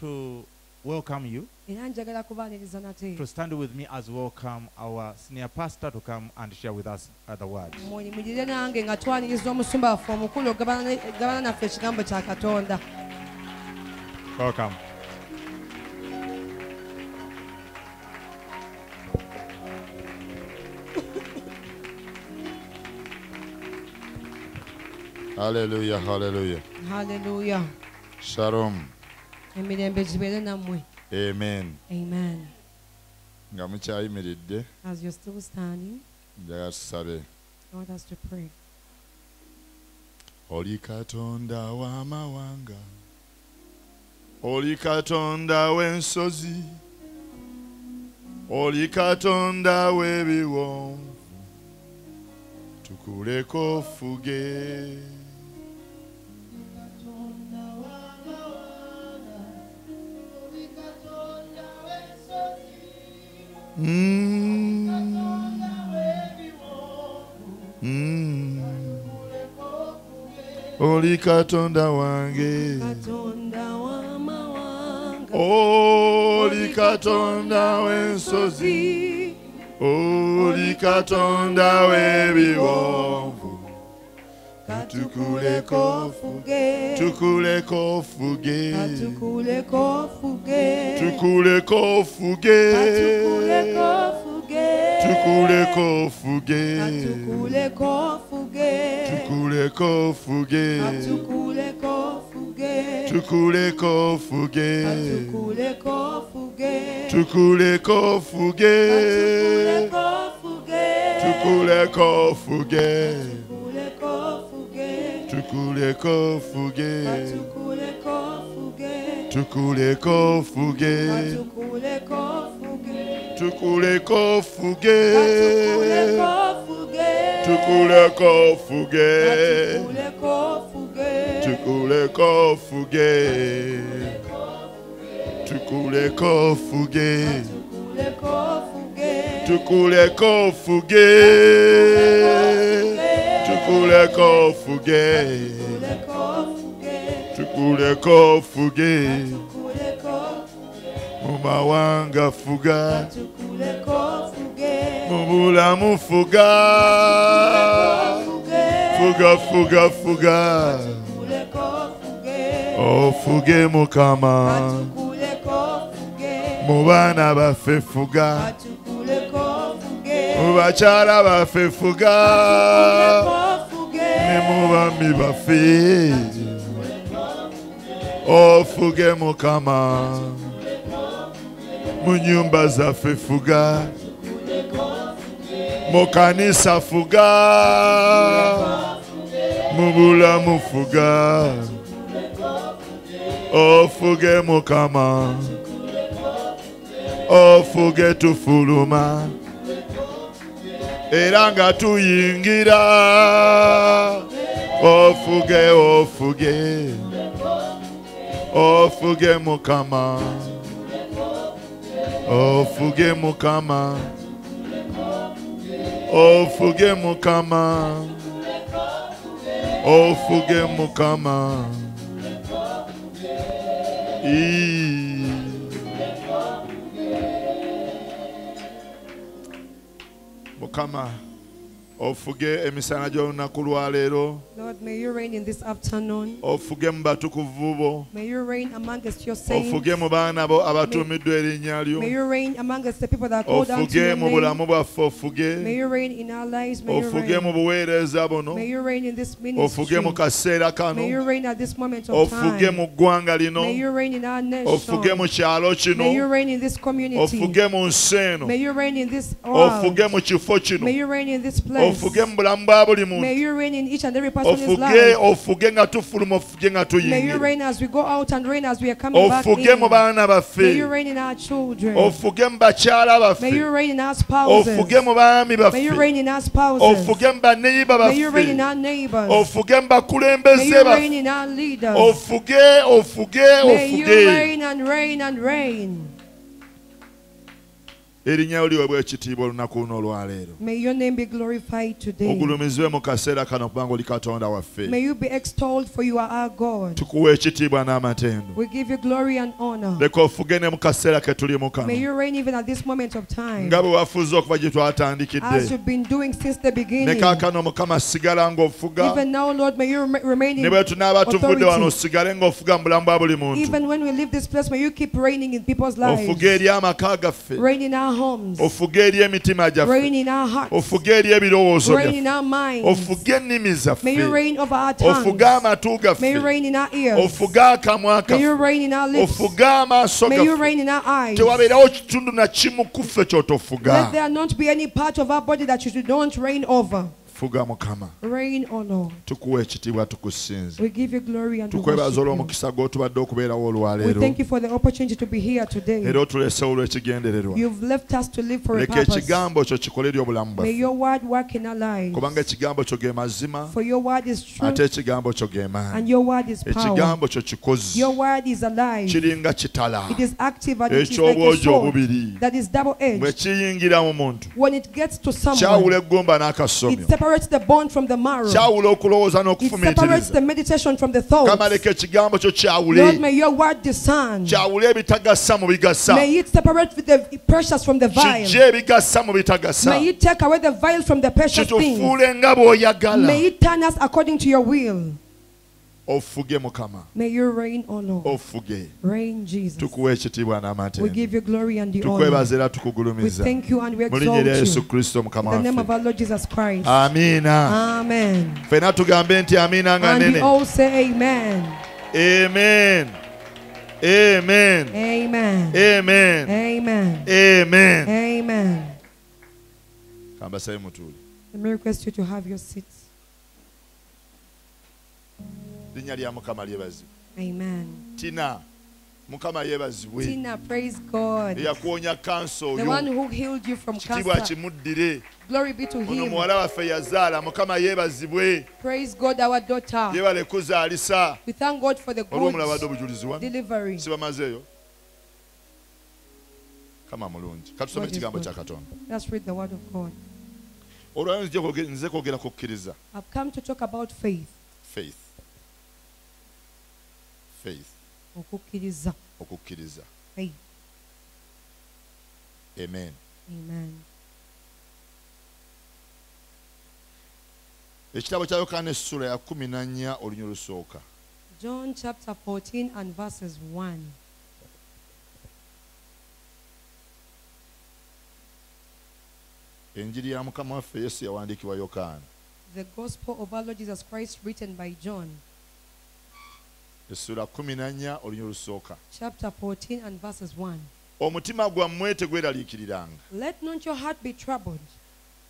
to welcome you to stand with me as welcome our senior pastor to come and share with us the word. Welcome. hallelujah, hallelujah. Hallelujah. Shalom. Emirembe gibeere nammwe Amen. amen Nga mukyayimiridde as you're still standing njagala tusabe. i want us to pray Oli Katonda w'amawanga. Oli Katonda w'ensozi. Oli Katonda w'ebiwonvu. Tukuleko fuge. Mm. Mm. Oli Katonda wange. Oli Katonda w'ensozi. Oli Katonda w'ebiwonvu. Katukuleko fuge Tukuleko fuge. katukuleko fuge Tukuleko fuge. katukuleko fuge Tukuleko fuge. katukuleko fuge Tukuleko fuge. katukuleko fuge Tukuleko fuge. katukuleko fuge Tukuleko fuge. katukuleko fuge Tukuleko fuge tukuleko fuge tukuleko fuge tukuleko fuge tukuleko fuge tukuleko fuge tukuleko fuge tukuleko fuge Chukuleko fuge. Chukuleko fuge. Mumawanga fuga. Mumulamu fuga. Fuga fuga fuga. Oh fuge mukama. ba bafe fuga. Mubakyala bafe fuga. Fuga. Ne mu bami baffe. Ofuge mukama. Mu nyumba zaffe fuga. Mu kanisa fuga. Mu bulamu fuga. Ofuge mukama. Ofuge tufuluma. Era nga tuyingira. Ofuge ofuge. Ofuge mukama. Ofuge mukama. Ofuge mukama. Ofuge mukama. Mukama Bukama ofuge emisana gy'olunaku lwaleero ofuge mu batukuvu bo ofuge mu baana bo abatuumiddwa erinnya lyo ofuge mu bulamu bwaffe ofuge ofuge mu buweereza buno ofuge mu kaseera kano ofuge mu ggwanga lino ofuge mu kyalo kino ofuge mu nsi eno ofuge mu kifo kino ofuge mu bulamu bwa buli muntu. Ofuge ofuge nga tufuluma ofuge nga tuyingira ofuge mu baana baffe. Ofuge mu bakyala baffe. Ofuge mu baami baffe. Ofuge mu baneiba baffe. ofuge mu bakulembeze baffe. ofuge ofuge ofuge. erinnya lyo liweebwa ekitiibwa olunaku luno olwaleero ogulumizibwe mu kaseera kano kubanga oli katonda waffe. Tukuwa ekitiibwa n'amatendo. Leka ofuge ne mu kaseera ke tulimu kano. Nga bwe wafuze okuva gye twatandikiddene kaakano mukama sigala ng'ofuga. Ne bwe tunaaba tuvudde wano osigale ng'ofuga mu bulamu bwa buli muntu. Ofuge eri amaka gaffe. Homes. ofuge eri emitima gyaffe Reign in our hearts. ofuge eri ebirowoozo Reign in our minds. ofuge ennimi May zaffe you reign over our tongues. ofuge amatu May you gaffe reign in our ears. ofuge akamwa May you kaffe reign in our ofuge amaaso May you gaffe reign in our eyes. tewabeerawo kitundu na kimu ku ffe Let kyotofuga fuga mukama. Tukuwa ekitiibwa tukusinze. Tukwebaza olw'omukisa gw'otubadde okubeerawo olwaleeroera otulese olw'ekigendererwa. Ekigambo kyo kikolerya obulamu bwaffe. Kubanga ekigambo kyo ge mazima ate ekigambo kyo ge maanyi. Ekigambo kyo kikozi. Kiringa kitala. Ekyobwojo obubiri. bwe mu muntu. Kyawula eggumba n'akasomyo. Separates the bone from the marrow. kyawula okulowooza It separates n'okufumiitiriza the meditation from the thoughts. kama leka ekigambo kyo Lord, kyawule may your word discern. kyawule ebitagasa mu bigasa May it separate the precious from the vile. kijje ebigasa mu bitagasa May it take away the vile from the precious things. kitufuule nga bw'oyagala ofuge mukama May you reign, O Lord. ofuge Reign, Jesus. tukuwa ekitiibwa We n'amatendo give you glory and the honor. tukwebaza era We tukugulumiza thank you and we mu exalt linnya erya yesu you. kristo mukama In the name of waffe our Lord Jesus Christ. amiina Amen. ffena tugambe nti amiina nga And we nene all say amen. amen amen Amen. amen Amen. amen Amen. kambasabe mutuuli Let me request you to have your seats. Linnya lya mukama lyebazibwe Amen. tina mukama yeebazibwe Tina, praise God. eyakuwonya kanso The one who healed you from cancer. kimuddire Glory be to ono him. muwala waffe yazaala mukama yeebazibwe Praise God, our daughter. We thank God for the olw'omulabadde good obujulizi wano delivery. sibamazeeyo kama mulungi katusome ekigambo kya katonda Let's read the word of God. olwayo nzija kwoge- nze kwogera ku kukkiriza I've come to talk about faith. Faith Okukkiriza. okukkiriza Faith. amen Amen. ekitabo kya yokaana essula ya kumi na nnya olunya olusooka John chapter 14 and verses 1. enjiri ya mukama waffe yesu yawandiikibwa yokaana The gospel of our Lord Jesus Christ written by John, essula kumi na nnya olunya olusooka chapter 14 and verses 1. omutima gwammwe tegweraliikiriranga Let not your heart be troubled.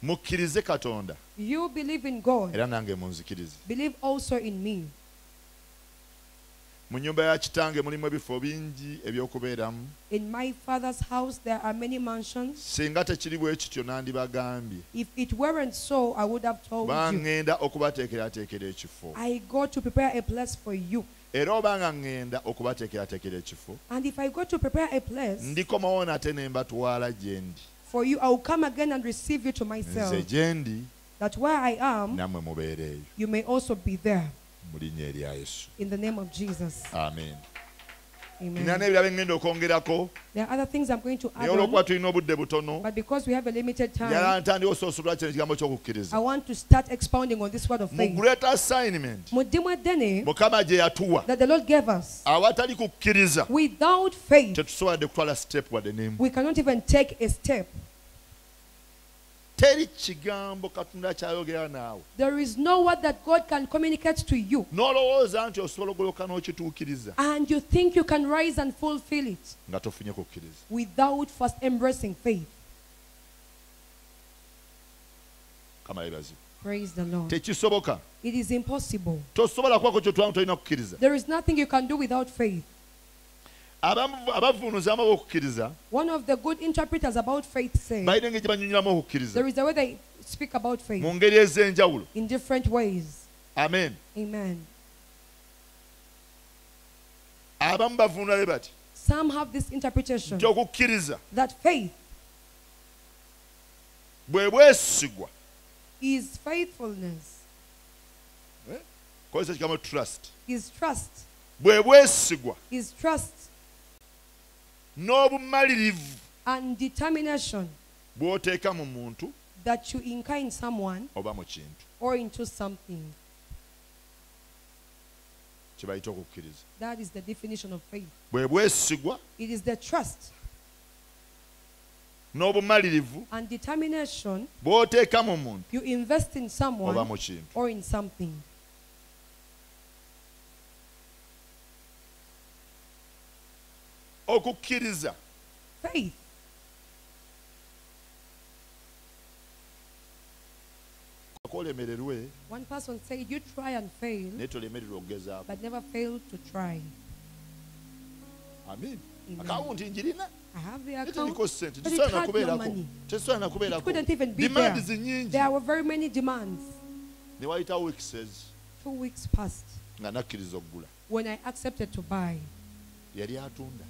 mukkirize katonda You believe in God, era nange munzikirize believe also in me. mu nnyumba ya kitange mulimu ebifo bingi eby'okubeeramu In my Father's house there are many mansions. singa tekiri bwe kityo nandibagambye If it weren't so, I would have told you. baŋŋenda okubateekerateekera ekifo I go to prepare a place for you. Era obanga ŋŋenda okubateekerateekera ekifo And if I go to prepare a place ndikomawo nate ne mbatwala gye ndi for you, I will come again and receive you to myself. nze gye ndi That where I am, nammwe mubeereeyo you may also be there. mu linnya erya yesu In the name of Jesus. amen nina n'ebirala eŋŋenda okwongerako naye olwokuba tulina obudde butono. yala ntandika osoosolwa kino ekigambo ky'okukkiriza. Assignment. Mukama gye yatuwa. awatali kukkiriza. Tetusoboladde kutwala step wadde nemu teri kigambo katonda kyayogera naawe There is no word that God can communicate to you, n'olowooza nti osobola ogoloka n'okituukiriza and you think you can rise and fulfill it nga tofunye kukkiriza without first embracing faith. kama yebazibu Praise the Lord. tekisoboka It is impossible. tosobola kyotulamu tolina kukkiriza There is nothing you can do without faith. Abamu- abamu okukkiriza One of the good interpreters about faith says balina engeri gye banyonyolamu okukkiriza there is a way they speak about faith mu ngeri ez'enjawulo. in different ways. amen. Amen. abamu bavuunula be bati Some have this interpretation that faith bwe bwesigwa. is faithfulness, eh? kozesa trust. Is trust, bwe bwesigwa. Is trust n'obumalirivu and determination bw'oteeka mu muntu that you incur in someone oba mu kintu or into something. kye okukkiriza That is the definition of faith. bwe bwesigwa It is the trust n'obumalirivu and determination bw'oteeka mu muntu you invest in oba someone mu kintu or in something. Okukkiriza Faith. akolemererwe One person said, You try and fail, naye tolemererwa okugezaako but never fail to try. amin akawunti njirina sente there. zinyingi There were very many demands. ne wayitawo says, Two weeks passed. Nga nakkiriza okugula. When I accepted to buy. yali atunda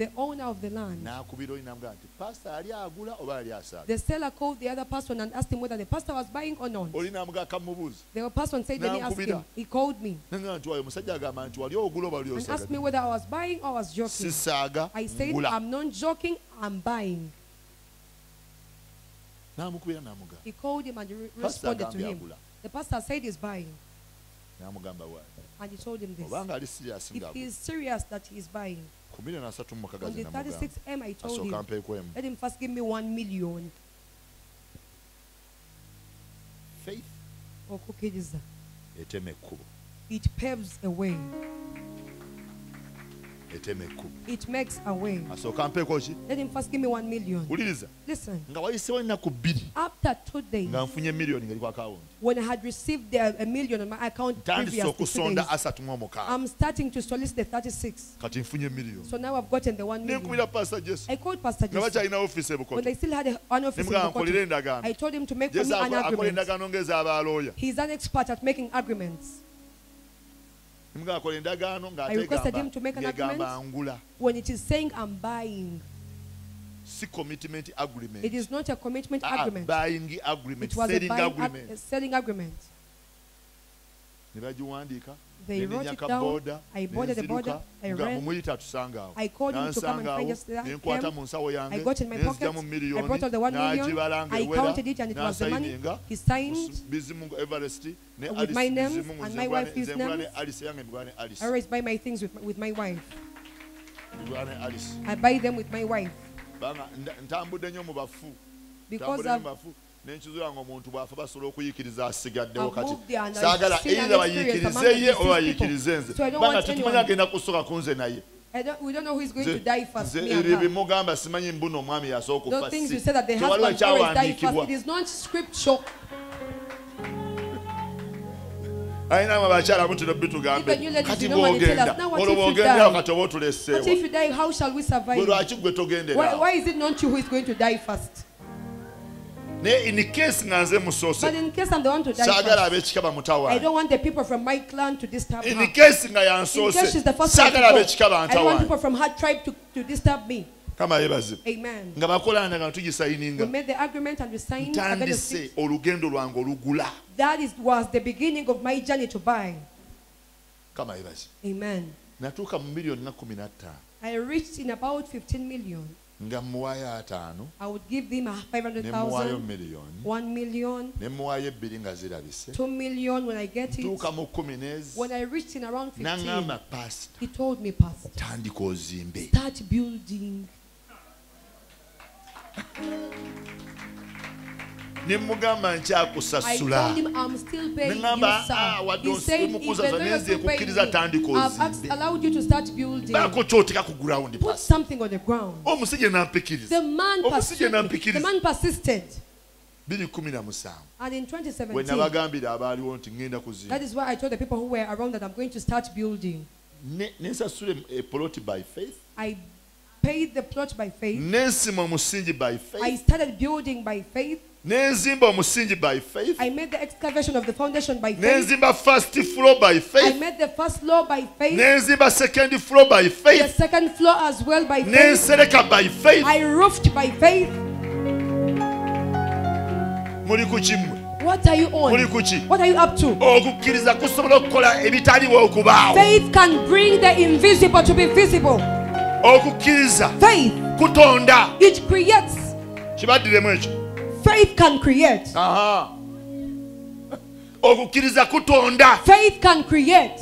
The owner of the land, n'akubira oli namugamba nti pasita ali agula oba ali asaaga the seller called the other person and asked him whether the pastor was buying or not. oli namugaa kamubuuza The person said, Let me ask him. He called me nagamba nti wayo omusajja agamba nti wali ogula oba oli and asked me osaaga whether I was buying or was joking. sisaaga I said, ngula I'm not joking, I'm buying. n'amukubira n'amugamba He called him and re- pasita responded to agambye him. agula The pastor said he's buying. n'amugamba And he told him this. obanga ali siriasi If he ngaagula serious that he is buying, ku milioni asatu mu on mukagazi the namugamba 36M, I told asooka him, mpeeko emu let him first give me one million. faith Okukiriza. etema ekkubo It paves a way. It makes a way. asooka mpeeko ki Let him first give me one million. wuliriza Listen, nga ennaku bbiri after two days, nga nfunye emiliyoni ngeri ku akawunti when I had received the, a million on my account ntandise previously, two okusonda days, asatu mu omukaaga I'm starting to solicit the 36. kati nfunye So now I've gotten the one million. nenkubira pasita jesu I called Pastor nga Jesse. bakyalina ofiisi When ebukoto they still had a, an office in nemugamba nkolera endagaano I told him to make for jesu me an akola agreement. endagaano ng'ez'abalooya He's an expert at making agreements. Nemugamba akola endagaano I requested him to make an agreement. ngula When it is saying I'm buying, si commitment agreement it is not a commitment Ah, ah, agreement. buying agreement It was a buying agreement a selling agreement. They wrote it down. I boarded the border. I ran. mumuyita tusanga awo I called him to come and find us there. ne Came. mu nsawo yange I got in my pocket. I brought out the one million. I counted it and it was the money. He signed bizimungu everest ne with my Bizimungu, and my wife's nze ngula ne names. alice yange mbigula ne alice I always buy my things with my, with my wife. mbigula ne alice I buy them with my wife banga nda- ntambudde nnyo mu bafu because I've, nenkizuula nga omuntu bwafa basobola okuyikiriza asigaddewo kati. saagala eyira bayikirize ye oba bayikirize nze. Banga tetumanyi agenda kusoka ku nze naye. Ebyo bimugamba simanyi mbuno omwami yasooka okufa tewaliwo ekyawandiikibwa alina amwe abakyala bitugambe kati bwogenda olwo bwogenderawo kati oba otuleseewo gwe togendera? Naye in case nga nze But in case I'm the one to die saagala ab'ekika I don't want the people from my clan to disturb in case nga yansoose she's the first to saagala ab'ekika I want people from her tribe to, to disturb me. kama yebazibu Amen. nga bakolana nga We tugisayininga made the agreement and we signed. a bed of ntandise olugendo lwange olugula That is, was the beginning of my journey to buy. kama yebazi Amen. natuuka mu miliyoni nga kumi nattaano I reached in about 15 million. Nga muwaayo ataano I would give them a ne 500,000, miliyoni 1 million, ne muwaayo ebbiri nga zirabise 2 million when I get it. mu kumi n'ezi When I reached in around 15, n'aŋŋamba pasita he told me, tandika ozimbe start building. Ne mugamba nkyakusasula told him I'm still paying sir. ah, wadde He said, if the zo lawyers nenze will kukkiriza me, tandika I've allowed you to start building. baako kyoteka ku gurawundi Put something on the ground. omusajja nampikiriza The man omusajja persisted. The nampikiriza man persisted. biri kumi na musanvu And in bwe 2017, nabagambira abaaliwo nti ŋŋenda kuzimba why I told the people who were around that I'm going to start building. Nensasula epoloti by faith I paid the plot by faith. nensima omusingi by I started building by faith. Nenzimba omusingi by faith I made the excavation of the foundation by faith. nenzimba first floor by faith I made the first floor by faith. nenzimba second floor by faith The second floor as well by faith. nensereka by faith I roofed by faith. muli ku What are you on? What are you up to? okukkiriza kusobola okukola ebitaliwo okubaawo Faith can bring the invisible to be visible. Faith, kutonda it creates. faith can create. Aha. Okukkiriza kutonda. Faith can create.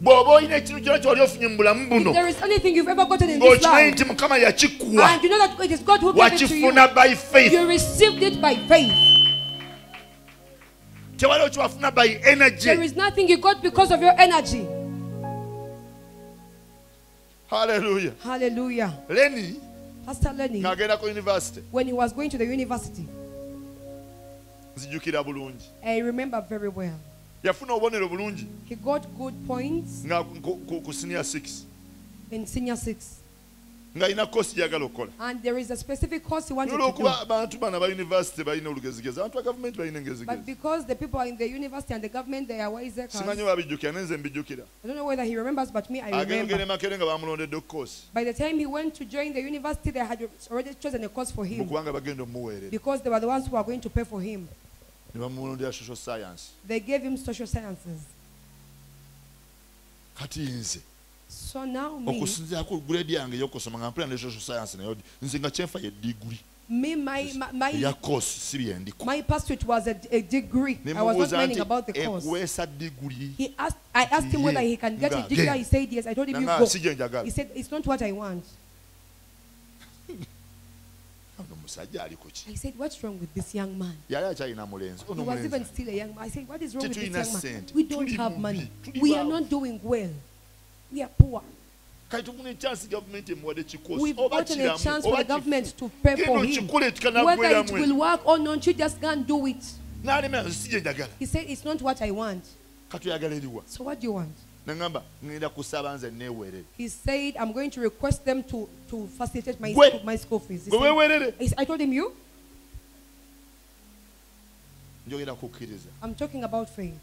Bw'oba olina ekintu kyona kyoli ofunye mu bulamu buno ng'okimanyi nti mukama yakikuwa wakifuna by faith. tewali okiwafuna by energy. Haleluya leni Ng'agenda ku university. when he was going to the university, nzijukira bulungi. I remember very well. yafuna obubonero bulungi. He got good points nga ku- senior 6 in senior ng'alina kosi gyagala okukola And there is a specific course he wanted to do. abantu bana ba university balina olugezigezi abantu ba gavumenti balina But because the people are in the university and the government, they are wiser. simanyi I babijjukira nenze mbijjukira don't know whether he remembers, but me, I agenda ogenda remember. nga bamulondedde kosi By the time he went to join the university, they had already chosen a course for him bagenda omuweerera because they were the ones who were going to pay for him. ne bamulondera social science They gave him social sciences. kati nze So now me, okusinziira ku grade yange ey'okusoma nga mpulira ne social science naye nze nga kyenfa ye diguli me, my, my, my, my pursuit was a, a degree. I was not learning about the eh, course. He asked, I asked him whether he can get a degree. He said yes. I told him you go. si gye njagala He said it's not what I want. ono omusajja ali ku ki I said what's wrong with this young man? yali akyalina mulenzi He was even still a young man. I said what is wrong with this young man? We don't have money. We are not doing well. We are poor. kati tufuna ekyansi gavumenti emuwadde kikosi We've gotten a chance for the government to pay for him. Whether it will work or not, you just can't do it. n'alemera nze si gye njagala He said it's not what I want. kati oyagala eriwa So what do you want? nagamba ŋŋenda kusaba He said I'm going to request them to, to facilitate my, school, my school fees. He gwe said- weeweerere He told him you. I'm talking about faith.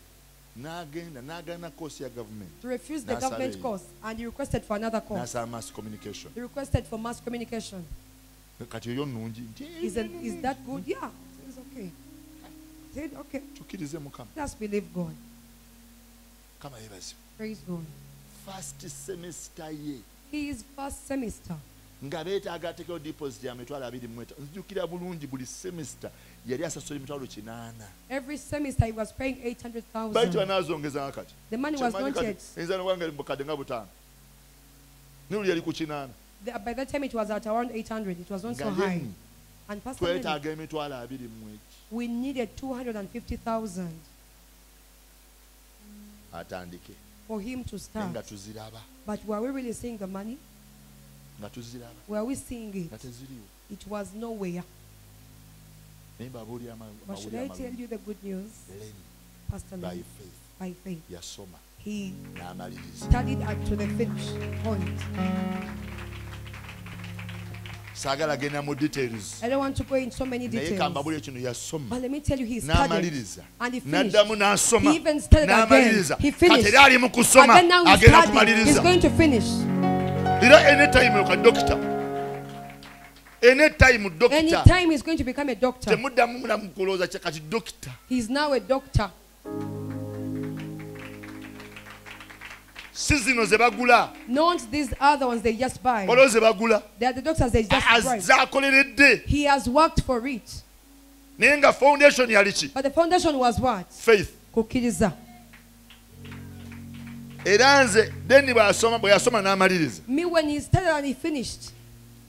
N'agenda n'agaana koosi ya gavumenti He refused the government course and he requested for another course. mass communication He requested for mass communication. eyo Is, that good? Yeah, it's okay. Said, okay, let's believe God. Praise God. First semester ye is first semester, nga beetaaga ateekeo deposit ya mitwalo abiri mu etaano nzijukira bulungi buli semester yali asasula emitwalo kinaana every semester he was paying baiti 800,000. banaazongezanga kati The money was not yet. enzano wange mukadde nga butaano nuli yali ku kinaana by that time it was at around 800. It was not so high. And Pastor, twetaaga emitwalo abiri mu we needed 250,000 atandike for him to start. nga tuziraba But were we really seeing the money? nga tuziraba Were we seeing nga it? teziriwo It was nowhere. nimba abuulira mawulire by faith. By faith. He studied up to the finish point. Saagala genda He detailsnaye kambabulire kino yasoma n'amaliriza n'addamu n'asoma n'amaliriza kati era He's mu kusoma? Agenda kumaliriza era anytime ka doctor. any time doctor any time he's going to become a doctor. Temuddamu mulamukulooza kati doctor. He's now a doctor. Si zino ze bagula. Olwo ze bagula? Zaakoleredde. Naye nga foundation yali ki? Kukkiriza. Era nze deni bweyasoma n'amaliriza.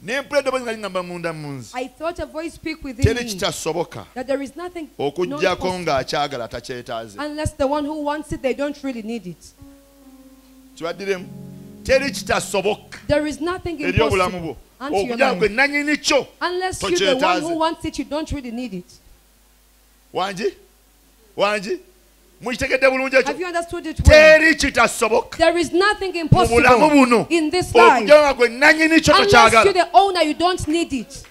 I thought a voice speak within me that there is nothing not possible ng'akyagala takyetaaze unless the one who wants it, they don't really need it. kibaddiremu teri kitasoboka. There is nothing eri obulamu impossible. bwo. Unto your okugira gwe life. kyo. Unless you're the one Tokyetaaze. who wants it, you don't really need it. wangi wangi mukitegedde bulungi Have ekyo you understood it well? teri kitasoboka There is nothing mu bulamu impossible buno in this life. okugira nga gwe nannyini kyo tokyagala the owner, you don't need it.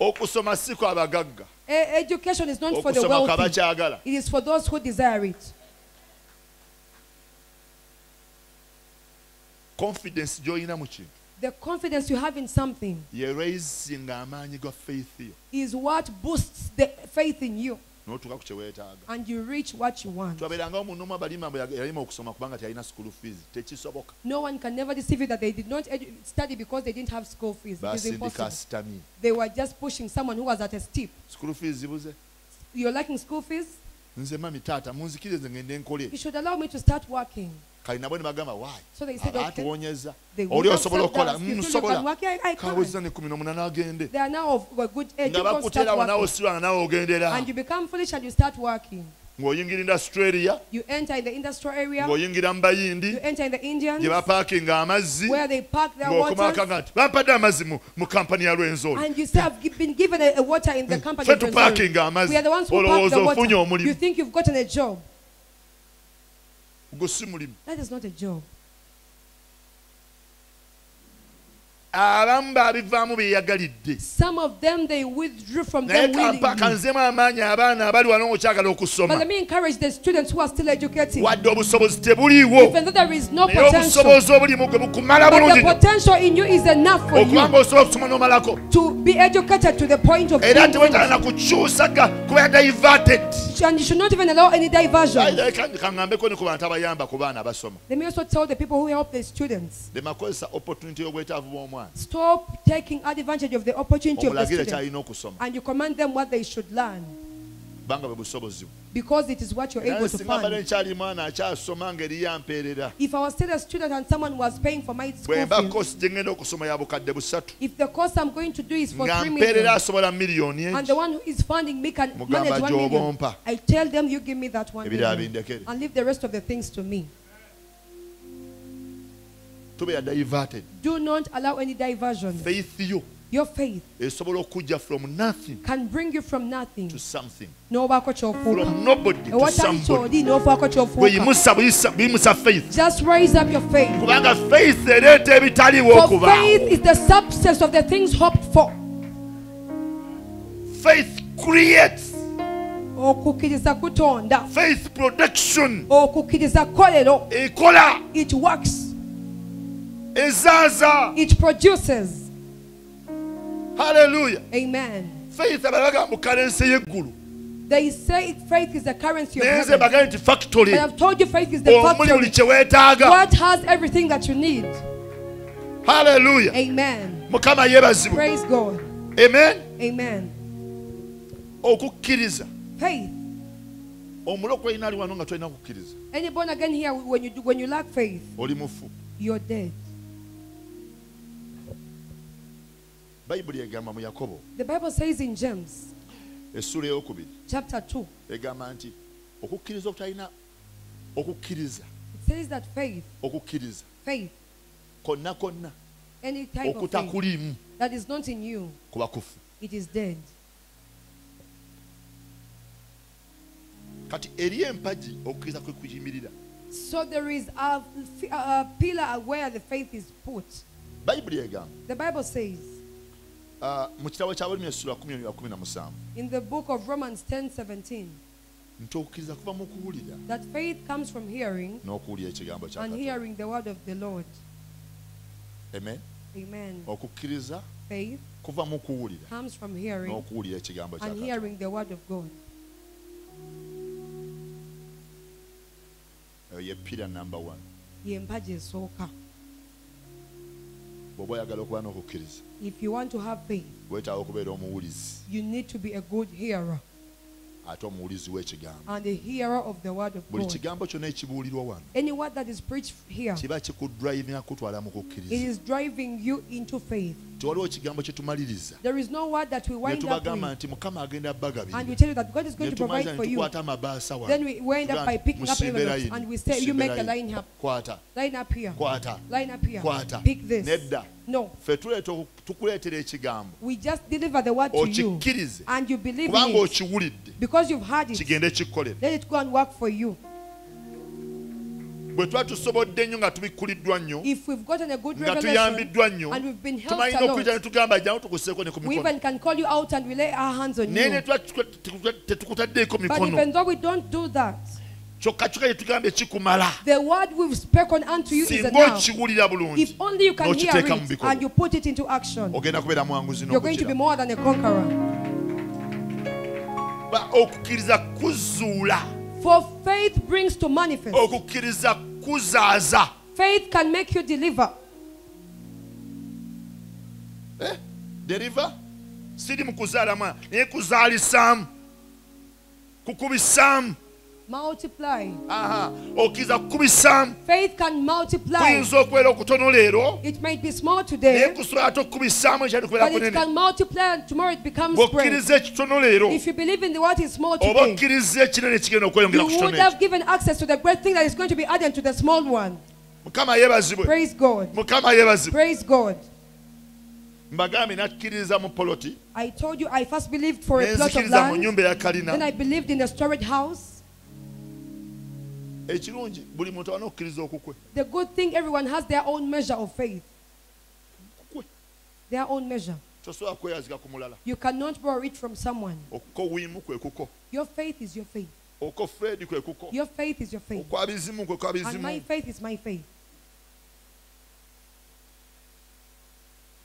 okusoma si kwa bagagga education is not for the wealthy. It is for those who desire it. confidence gy'olina mu kintu The confidence you have in something ye raisinga amaanyi ga faith yo is what boosts the faith in you n'otuuka ku kyeweetaaga and you reach what you want. twabeerangawo abalima bwe yalima okusoma kubanga teyalina school fees tekisoboka No one can never deceive you that they did not study because they didn't have school fees. Basindika impossible. They were just pushing someone who was at a steep. school fees zibuze You're lacking school fees? nze mami taata munzikirize ngende nkole You should allow me to start working kali nabwe ne bagamba waayibatuwonyeza oli osobola okukola nsobola mm, kaweza ne kumi nomuna n'agende. Nga bakuterawo nawe osibanga nawe ogendera ng'oyingira industraria ng'oyingira mu bayindi gye bapakinga amazzi. Ng'okomaka nga nti bampadde amazzi mu kampani ya lwenzooliffe mm. amazzi. Olowooza ofunye omulimu That is not a job. Abamu baabivaamu beeyagalidde Some of them, they withdrew from naye them kampa willingly. amaanyi abaana abali wano ng'okyagala But okusoma let me encourage the students who are still educating. wadde obusobozi tebuliiwo. Even though there is no naye potential, obusobozi obulimu gwe bukumala but bulungi. the potential in you is enough for you osobola okusoma n'omalako. to be educated to the point of era being tewetala na kukyusa kuba diverted. And you should not even allow any diversion. ne ku bantu abayamba ku baana abasoma. Let me also tell the people who help the students. Lemakozesa opportunity y'obwetaavu bw'omwana stop taking advantage of the opportunity of the student and you command them what they should learn. Kubanga bwe busobozi. Because it is what you're able to singa mbadde fund. nkyali mwana akyasoma ngeri yampeerera If I was still a student and someone was paying for my school fees, kosi gye ngenda okusoma ya bukadde busatu. if the course I'm going to do is for three million and the one who is funding me can manage one million. I tell them you give me that one million and leave the rest of the things to me. Diverted Do not allow any diversion. faith yo Your faith esobola okujja from nothing can bring you from nothing. to something N'obaako ky'ofuuka. from nobody to somebody ky'oli n'ofaako ky'ofuuka. bweyimusa buyimusa faith Just raise up your faith. kubanga faith ereeta ebitaliwo For okubaawo faith is the substance of the things hoped for. faith creates Okukkiriza kutonda. faith protection Okukkiriza kolero. ekola It works. Ezaaza It produces. hallelujah Amen. faith y'eggulu They say faith is the currency of heaven. bagambye nti But I've told you faith is the factory. What has everything that you need? Hallelujah. Amen. Praise God. amen Amen. okukkiriza Faith. omulokole alina ali wano nga tolina kukkiriza Any born again here, when you, do, when you lack faith, oli mufu you're dead. Bayibuli egamba mu yakobo. The Bible says in James essula eyokubiri. chapter 2, egamba nti okukkiriza okutalina okukkiriza. It says that faith, okukkiriza. faith, konna konna. Any type of faith that is not in you, kuba kufu. it is dead. kati eri okukkiriza kwe kuyimirira So there is a, a, pillar where the faith is put. bayibuli egamba The Bible says mu kitabo ky'abalimi essula 17 in the book of Romans 10:17 nti okukkiriza kuva mu kuwulira that faith comes from hearing n'okuwulira ekigambo kya and hearing the word of the Lord. Amen. Amen. okukkiriza Faith kuva mu kuwulira comes from hearing n'okuwulira ekigambo kya and hearing the word of God. eyo ye pira number one Yempaji esooka. Bw'oba oyagala okuba n'okukkiriza If you want to have faith, weetaaga okubeera omuwulizi you need to be a good hearer ate omuwulizi w'ekigambo and a hearer of the word of buli God. kigambo kyonna ekibuulirwa wano Any word that is preached here, kiba kikudrivinga kutwala mu kukkiriza driving you into faith. tewaliwo kigambo kye tumaliriza There is no word that we ne wind up nti mukama agenda and we tell you that God is going to provide for you. amabaasa wano Then we wind up by picking up Musimbe envelopes line. and we say, You make a line. line up. kwata Line up here. Line up here. Pick this. nedda No. ffe tuleeta oku- tukuleetera ekigambo We just deliver the word to you. okikkirize And you believe kubanga it. okiwulidde Because you've heard it. kigende Let it go and work for you. bwe tuba tusobodde nnyo nga tubikkuliddwa nnyo If we've gotten a good nga revelation tuyambiddwa nnyo and we've been helped a ne lot, tugamba jjangu tukuseeko ne ku we mikono even can call you out and we lay our hands on naye ne you. tuba tetukutaddeeko But mikono even though we don't do that, kyokka kyokka kye tugambye kikumala. The word we've spoken unto you is singa enough. okiwulira bulungi. If only you can hear n'okiteeka mu it bikolwa and you put it into action, ogenda kubeera muwanguzi you're going to be more than a conqueror. Okukkiriza kuzuula For faith brings to manifest. okukkiriza kuzaaza. Faith can make you deliver. Eh, deriva siri mu kuzaala mwana naye kuzaalisaamu kukubisaamu Multiply. aha okkiriza kukubisaamu Faith can multiply. kuyinza okubeera okutono leero It might be small naye today, kusobola ate okukubisaamu ekyali kubeera but it can multiply and tomorrow it becomes great. bw'okkiriza ekitono leero If you believe in the what is small oba today, okkiriza ekinene kigenda okweyongera you ku would kitono have given access to the great thing that is going to be added to the small one. mukama yeebazibwe Praise God. mukama yeebazibwe Praise God. mbagambye nakkiririza mu poloti I told you I first believed for a plot of land, nyumba eya kalina then I believed in a storage house. Ekirungi buli muntu alina okukkiriza okukwe The good thing, everyone has their own measure of faith. Their own measure. tosobola kweyazika ku mulala You cannot borrow it from someone. okuko wiimu kwe kuko Your faith is your faith. okuko fredi kwe kuko Your faith is your faith. okwabizimu kwe And my faith is my faith.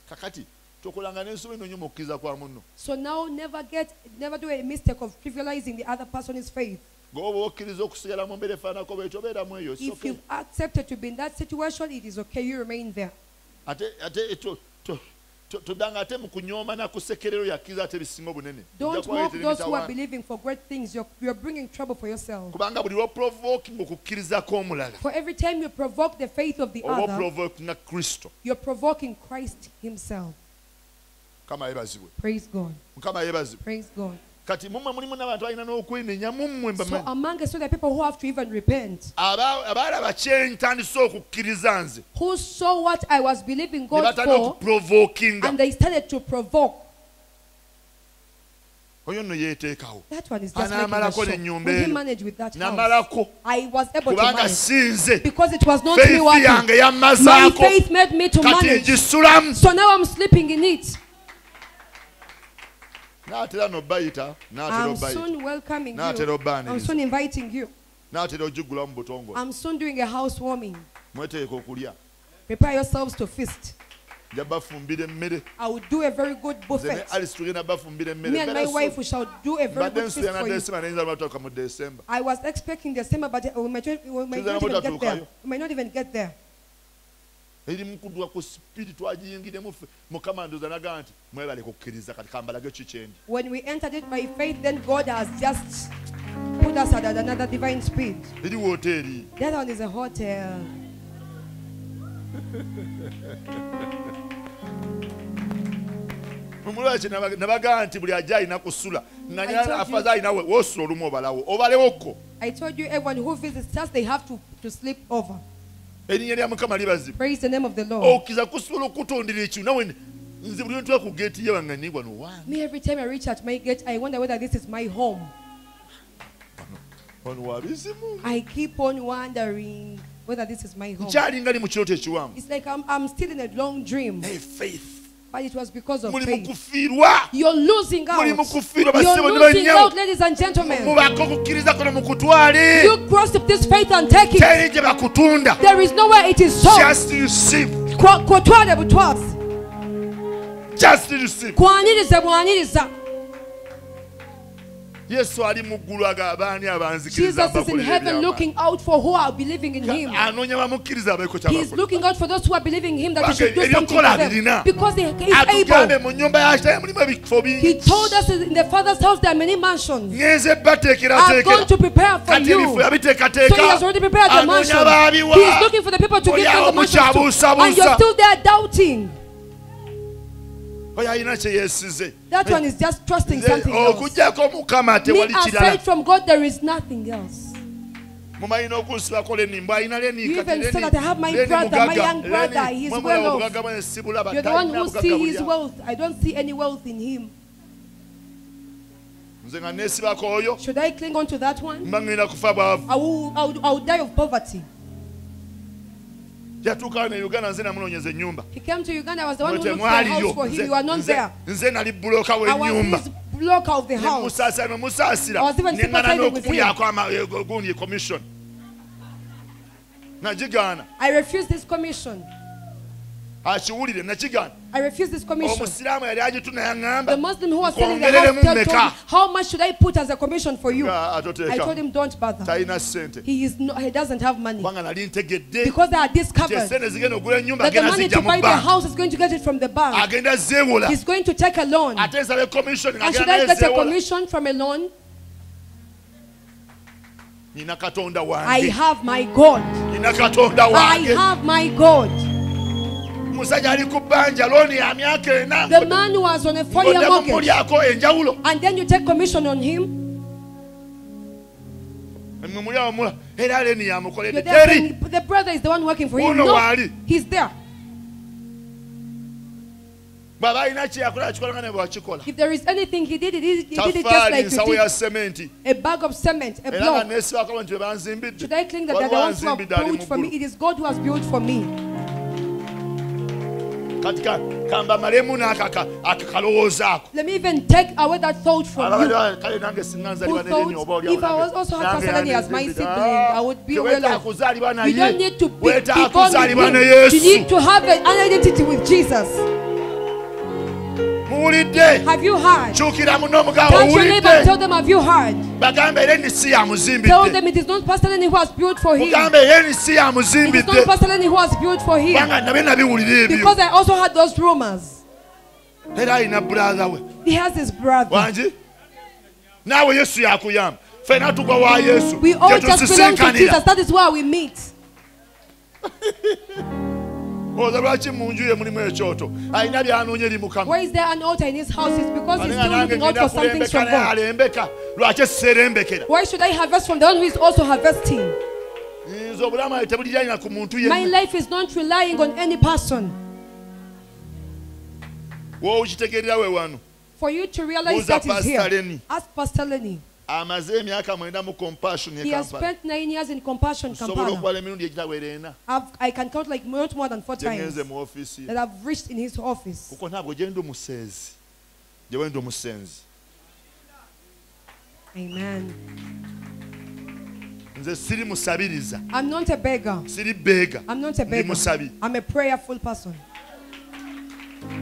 kakati tokolanga n'ensobi eno nnyo mu kukkiriza kwa munno So now never get, never do a mistake of trivializing the other person's faith. Ng'oba okkiriza okusigala mu mbeera efaanako bwekyo obeeramu eyo it's If you've accepted to be in that situation, it is okay. You remain there. todanga ate mu kunyooma yakkiriza ate obunene Don't mock those who are believing for great things. You're, you're bringing trouble for yourself. kubanga buli lwoprovokinga okukkiriza kw'omulala For every time you provoke the faith of the other, oprovokinga kristo you're provoking Christ Himself. mukama Praise God. mukama Praise God. Kati mummwe mulimu n'abantu balina n'okwenenya mummwe So among us, so there are people who have to even repent, Aba- abaalaba kyentandise okukkiriza nze who saw what I was believing ne God batandika for, okuprovokinga and they started to provoke. oyo nno yeeteekawo That one is just making a Anaamalako show. n'ennyumba Will he manage with that house? namalako I was able to kubanga manage si because it was not me feithi working. yange My yammazaako faith made me to kati manage. ngisulamu So now I'm sleeping in it. Soon inviting you. naatera ogigula mu butongole I'm soon doing a housewarming. mweteeka okulya Prepare yourselves to feast. I will do a very good buffet. alice tugenda bafumbira emmere Me and my wife, we shall do a very good feast for you. desemba nayinza lwatuuka mu desemba I was expecting December, but uh, we might, we might not even get there. We might not even get there. Eri mukudwa ku sipiri twagiyingiremu muffe mukama ndoza naga nti mwebale kukkiriza kati kambalage ki kyendi When we entered it by faith, then God has just put us at another divine speed. eri woteeri that one is a hotel. mumulwaki nabagamba nti buli ajja alina kusula afaza alinawe wosula olumu obalawo obalewokko I told you, everyone who visits us, they have to, to sleep over. Erinnya lya mukama libazibwa Praise the name of the Lord. okkiza kusobola okutondera ekintu nawe nze buli lwentula ku geeti ye wanganigwa nowange. Me, every time I reach at my gate, I wonder whether this is my home. wano wabizimu I keep on wondering whether this is my home. nkyalinga li mu kirooto ekiwanvu. It's like I'm, I'm still in a long dream, naye faith but it was because of faith. You're losing out. muli mu kufiirwa You're losing out, ladies and gentlemen. mubako okukkiriza kuno You grasp this faith and take it. teri gye bakutunda There is nowhere it is sold. just receive Kwa- Kwotwale butwazi. just receive. Yesu ali mu ggulu agabaani abanzikiriza Jesus is in heaven looking out for who are believing in him. anoonya bamukkiriza He's kyabakola looking out for those who are believing in him that he should do something for abirina. them. Because he, he is able. mu nnyumba ya mulimu ebifo He told us in the Father's house there are many mansions. ngenze I've gone to prepare for you. So he has already prepared the mansion. He is looking for the people to give them the mansion. And you're still there doubting. Oyo kye yeesize That one is just trusting something oh, else. okugyako mukama Me, tewali kirala aside from God, there is nothing else. mumanyi n'okunsibako leni mbw alina leni You even say that I have my brother, my young brother, he's well off. bwe You're the one who see his wealth. I don't see any wealth in him. nze nga neesibako oyo Should I cling on to that one? i mba ŋŋenda kufa bwavu yatuukawo ne uganda nze namunoonyeza ennyumba He came to Uganda. I was the one who looked for a temwaliyo house for him. Nze- You are not nze- there. nze nali I was w'ennyumba block out the house. nemusaasira I was even neŋŋana sympathizing with ama- eh, gundi commission nagigaana akiwulire nakigaana I refuse this commission. omusiraamu yali agituna yaŋŋamba The Muslim who was selling the nkongereremu house told mmeka me, how much should I put as a commission for you? I told him, don't bother. He is no, he doesn't have money kubanga nali ntegedde because I discovered esente zigenda ogula ennyumba that the money to buy the house is going to get it from the bank. He's going to take a loan. ate nsabe commission And should I get a commission from a loan? I have my God. I have my God. Musajja ali ku bbanja looni ya myaka ena The man who was on a four-year mortgage, mulyako enjawulo and then you take commission on him. mmwe muli awo mula era leni You're there teri saying, the brother is the one working for him. Uno No, wali. he's there. bw'aba alina kyeyakola akikola nga ne bwakikola If there is anything he did, he did, he did it just tafaali like nsawo you ya did. sementi A bag of cement, a era nga block. neesibako nti be banzimbidde Should I claim that they're the Waliwo ones who have anzimbidde ali built mu for me? It is God who has built for me. Thought from you. Abali- kale nange singa nzalibwa Who ne Lenny oba thought oli awo if I was also had nange Pastor as my yandizimbidde. sibling, I would be well teweetaaga off. kuzaalibwa You don't need to be, be weetaaga born kuzaalibwa with ne him. You need yesu to have an identity with Jesus. muwulidde Have you heard? Touch your neighbor tell them, have you heard? bagambe era eni si Tell them it is not Pastor Lenny who has built for him. mugambe era eni si It is not Pastor Lenny who has built for him. kubanga nabye nabiwulira ebyo Because I also had those rumors. era alina bulatha we He has his brother. wangi yesu yakuyamba fena tugwa wa yesu We all just belong to Jesus. That is why we meet. oza lwaki mu nju ye mulimu ekyoto alina byanoonya eri mukama Why is there an altar in his house? It's because he's still looking out for something kulembeka from alembeka lwaki esserembekera Why should I harvest from the one who is also harvesting? nze obulamu ali tebuliranye ku muntu My yenna life is not relying on any person. wowe okitegeerera we wano For you to realize that is here. Lenny. Ask Pastor Lenny. Amaze emyaka mwenda mu compassion He has spent nine years in Compassion, Kampala. okubala emirundi egitawera ena I've, I can count like not more than four times gyengenze mu ofiisi that I've reached in his office. kuko ntabwo gyendi omusenzi gye wendi omusenzi Amen. nze siri musabiriza I'm not a beggar. siri beega I'm not a ndi beggar. musabi I'm a prayerful person.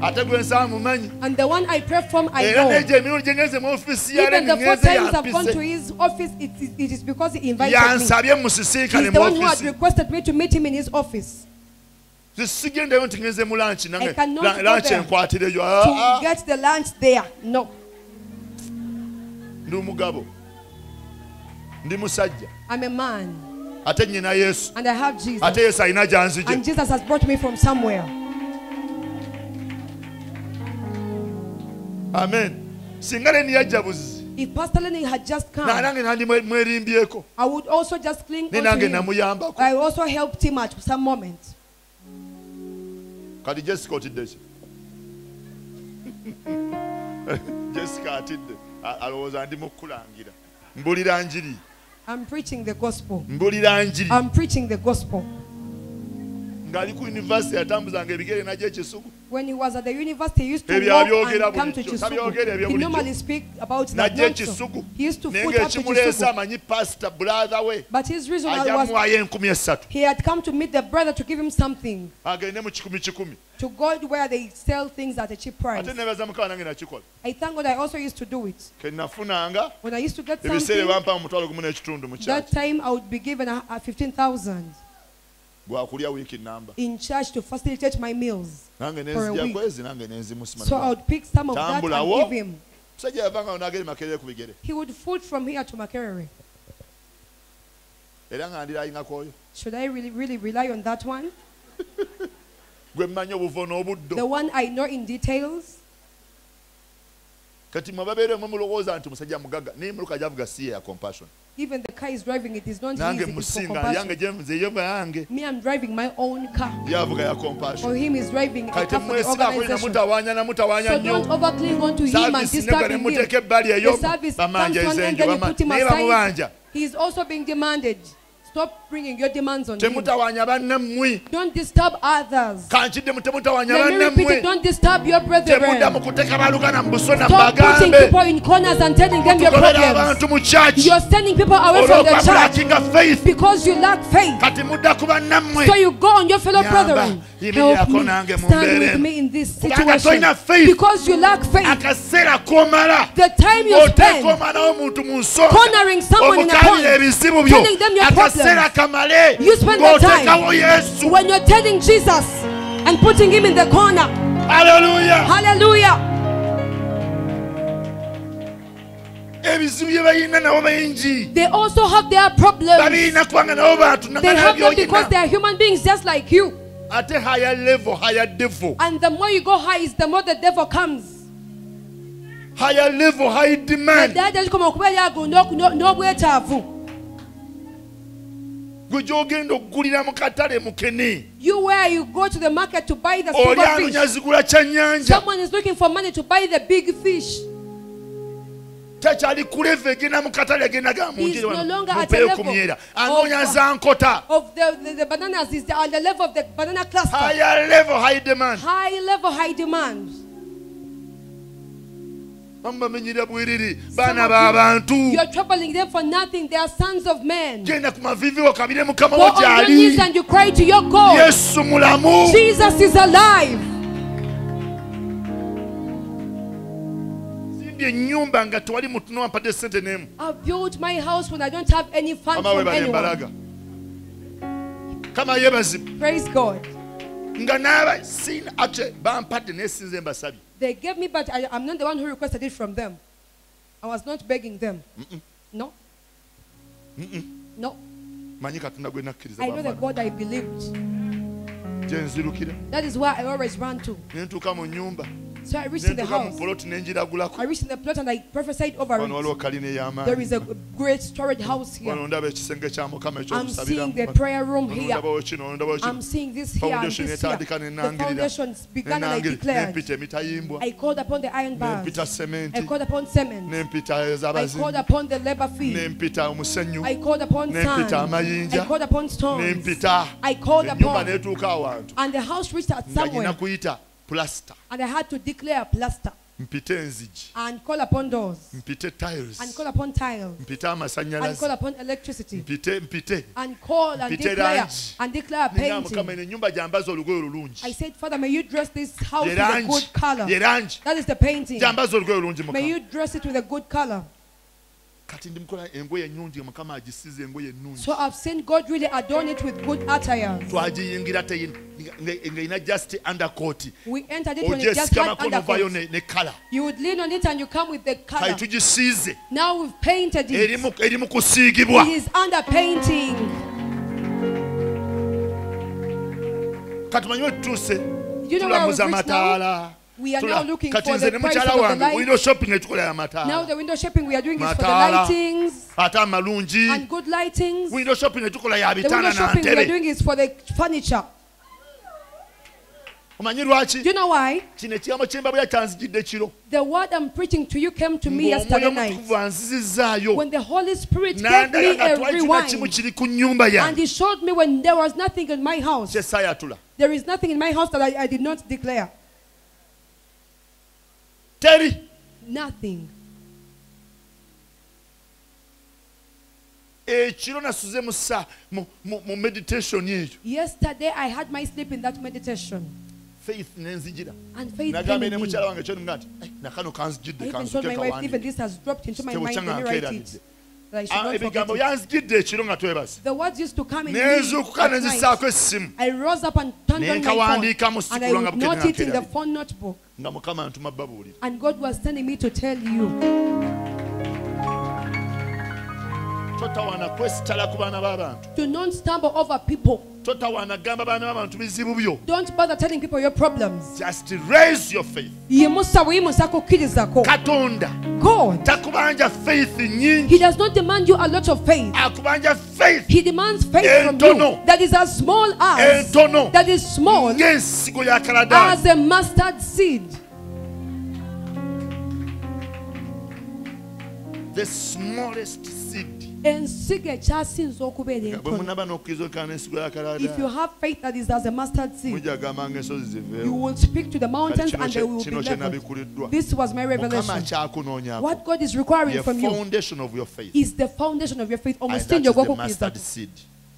And the one I pray from, I era know. negyo emirundi gyengenze mu ofiisi ya Even the four ngenze times I've gone to his office, it is, it is because he invited me. He's the one who had requested me to meet him in his office. Sigendeyo nti ngenze mu lanchi nange I cannot go there. enkwatireyo to Ah, ah, get the lunch there. No, ndi mugabo. Ndi musajja. I'm a man. Ate nyina yesu. And I have Jesus. ate yesu alina gyanzije amen. Singa leni yajja buzi If Pastor Lenny had just come, I would also just cling to him. I also helped him at some moment. kati jessica otidde ki? Jessica atidde. Alowooza ndi mukulangira mbulira njiri. I'm preaching the gospel. mbulira njiri. I'm preaching the gospel. ng'ali ku yunivasite yatambuzanga ebigere najyo ekisugu When he was at the university, he used to walk and come to. Kisugu. He normally speak about that. najja not so. ekisugu He used to foot up to Kisugu. amanyi pasita bulatha we But his reason was muwayo enkumi esatu he had come to meet the brother to give him something. agende mu kikumi kikumi To go where they sell things at a cheap price. ate nebaza mukama nange nakikola I thank God I also used to do it. When I used to get something, bampa mu mutwalo gumu that time I would be given a, a 15,000 gwakulya wiiki namba in church to facilitate my meals. nange For a nenzija week. nange I would pick some of that and give him. musajja yavanga makerere ku bigere He would foot from here to Makerere. era nga ndirayingako oyo Should I really, really rely on that one? gwe mmanyi obuvo n'obuddo The one I know in details? kati mwe babeeremu mulowooza nti musajja mugaga naye muluka gyavuga ya compassion Even the car is driving, it is not nange for musinga yange compassion. yoba yange Me, I'm driving my own car. yavuga ya For compassion him, he's driving a kati car for the organization. So nnyo cling on to him and saavisi disturb him. muteeka ebbali eyo The service comes bamanja to an end, ezenjo then you bama- put him naye aside. bamubanja He is also being demanded. Stop bringing your demands on him. Don't disturb others. Let me repeat it. Don't disturb your brethren. mu kuteeka balugana mu busona Stop putting people in corners and telling them your problems. abantu mu kyaki You're sending people away from the church because you lack faith. kati mudda ku bannammwe So you go on your fellow brethren. Help me. Stand with me in this situation. Because you lack faith. The time you spend omwana w'omuntu mu nsonga cornering someone in a corner, telling them your akaseera kamale You spend the ng'oteekawo time yesu when you're telling Jesus and putting him in the corner. Hallelujah. ebizibu bye balina nabo bingi They also have their problems. babiina kubanga nabo bantu They have them because they are human beings just like you. ate higher level higher devil And the more you go high, is the more the devil comes. higher level high demand Eddaada likoma okubeera ago n'oku- n'o- n'obwetaavu. gwe gy'ogenda okugulira mu katale mukene oli anoonya zigula kyannyanja takyali kuleva egenda mu katale agenda ga munjirimupeekumyera anoonya za nkota. higher level high demand. Sons of men. Go genda ku mavivi wakabire mukama wo on your knees gyali and you cry to your God. yesu mulamu Jesus is alive. zimbye ennyumba nga tewali mutuno wampadde sente n'emu I built my house when I don't have any funds mama we from bale anyone. embalaga kama yebazibu Praise God. nga naaba sina actually bampadde nesinze mbasabye They gave me, but I, I'm not the one who requested it from them. I was not begging them. No. No. gwe nakkiriza I know the. God I believed. That is why I always run to. So I reached in the house. I reached in the plot and I prophesied over it. There is a great storage house here. I'm seeing the prayer room here. I'm seeing this here and this here. The foundations began and I declared. I called upon the iron bars. I called upon cement. I called upon the labor fee. I called upon sand. I called upon stones. I called upon. And the house reached out somewhere. Plasita And I had to declare a plaster. Mpite enzigi. And call upon doors. Mpite tiles. And call upon tiles. Mpite and call upon electricity. Mpite mpite. And call and Mpite declare rangi. and declare mukama painting. eno ennyumba gyambaza olugoye olulungi I said, Father, may you dress this house with a good color. ye That is the painting. gyambaza olugoye olulungi May you dress it with a good color. Kati ndimukola engoye ennungi mukama engoye ennungi So I've seen God really adorn it with good attire. twagiyingira just undercoat We entered it when it just ogyesikama had novayo undercoat. ne ne kala You would lean on it and you come with the kati color. tugisiize Now we've painted it. kusiigibwa It is under painting. kati wetutuuse You know where we've tulamuza reached now? amataala We are now looking for the price of the light. window shopping Now the window shopping we are doing is for the lightings amalungi and good lightings. window shopping etukola ya The window shopping we are doing is for the furniture. omanyi Do lwaki you know why? kino ekigambo kyembabula kyanzijidde kiro The word I'm preaching to you came to me yesterday ng'omwoyo night. mutukuvu anzizizaayo When the Holy Spirit gave me nga a twali kina kimu rewind. kiri ku nnyumba And yange he showed me when there was nothing in my house. There is nothing in my house that I, I did not declare. Teri Nothing. ekiro nasuze mu meditation eyo Yesterday I had my sleep in that meditation. faith nenzijira And faith came nagamba in ne mukyala wange kyonga nti "Eh, nakano I kanzijidde even told my wife, even this has dropped into my Kitabo mind. Let me kyange write ankeeranidde. it. That I should Ah, not forget ebigambo it. byanzijidde ekiro nga twebaza The words used to come in me nenzuukuka at night. nenzisaako essimu I rose up and turned Ne on my phone. nkawandiikamu And I sikulwa nga would note bukene it in the nankeera. phone notebook. nga mukama ntuma babuulira And God was sending me to tell you. totawaana kwesitala ku baana b'abantu Do not stumble over people. Totawaana baana b'abantu bizibu byo. Don't bother telling people your problems. just raise your faith. Yimusa buyimusa kukkirizako katonda. God. Takubanja faith nyingi. He does not demand you a lot of faith. Akubanja faith. He demands faith from you. That is as small as entono. that is small ng'ensigo ya kaladaani as a mustard seed. The smallest ensigo ekyasinza okubeera entono. munaba n'okkiriza okukana n'ensigo ya if you have faith that is as a mustard seed mujja gambanga ensozi you will speak to the mountains and they will be leveled this was my revelation. what God is requiring from you foundation of your faith. is the foundation of your faith omusingi ogw'okukkiriza mustard seed.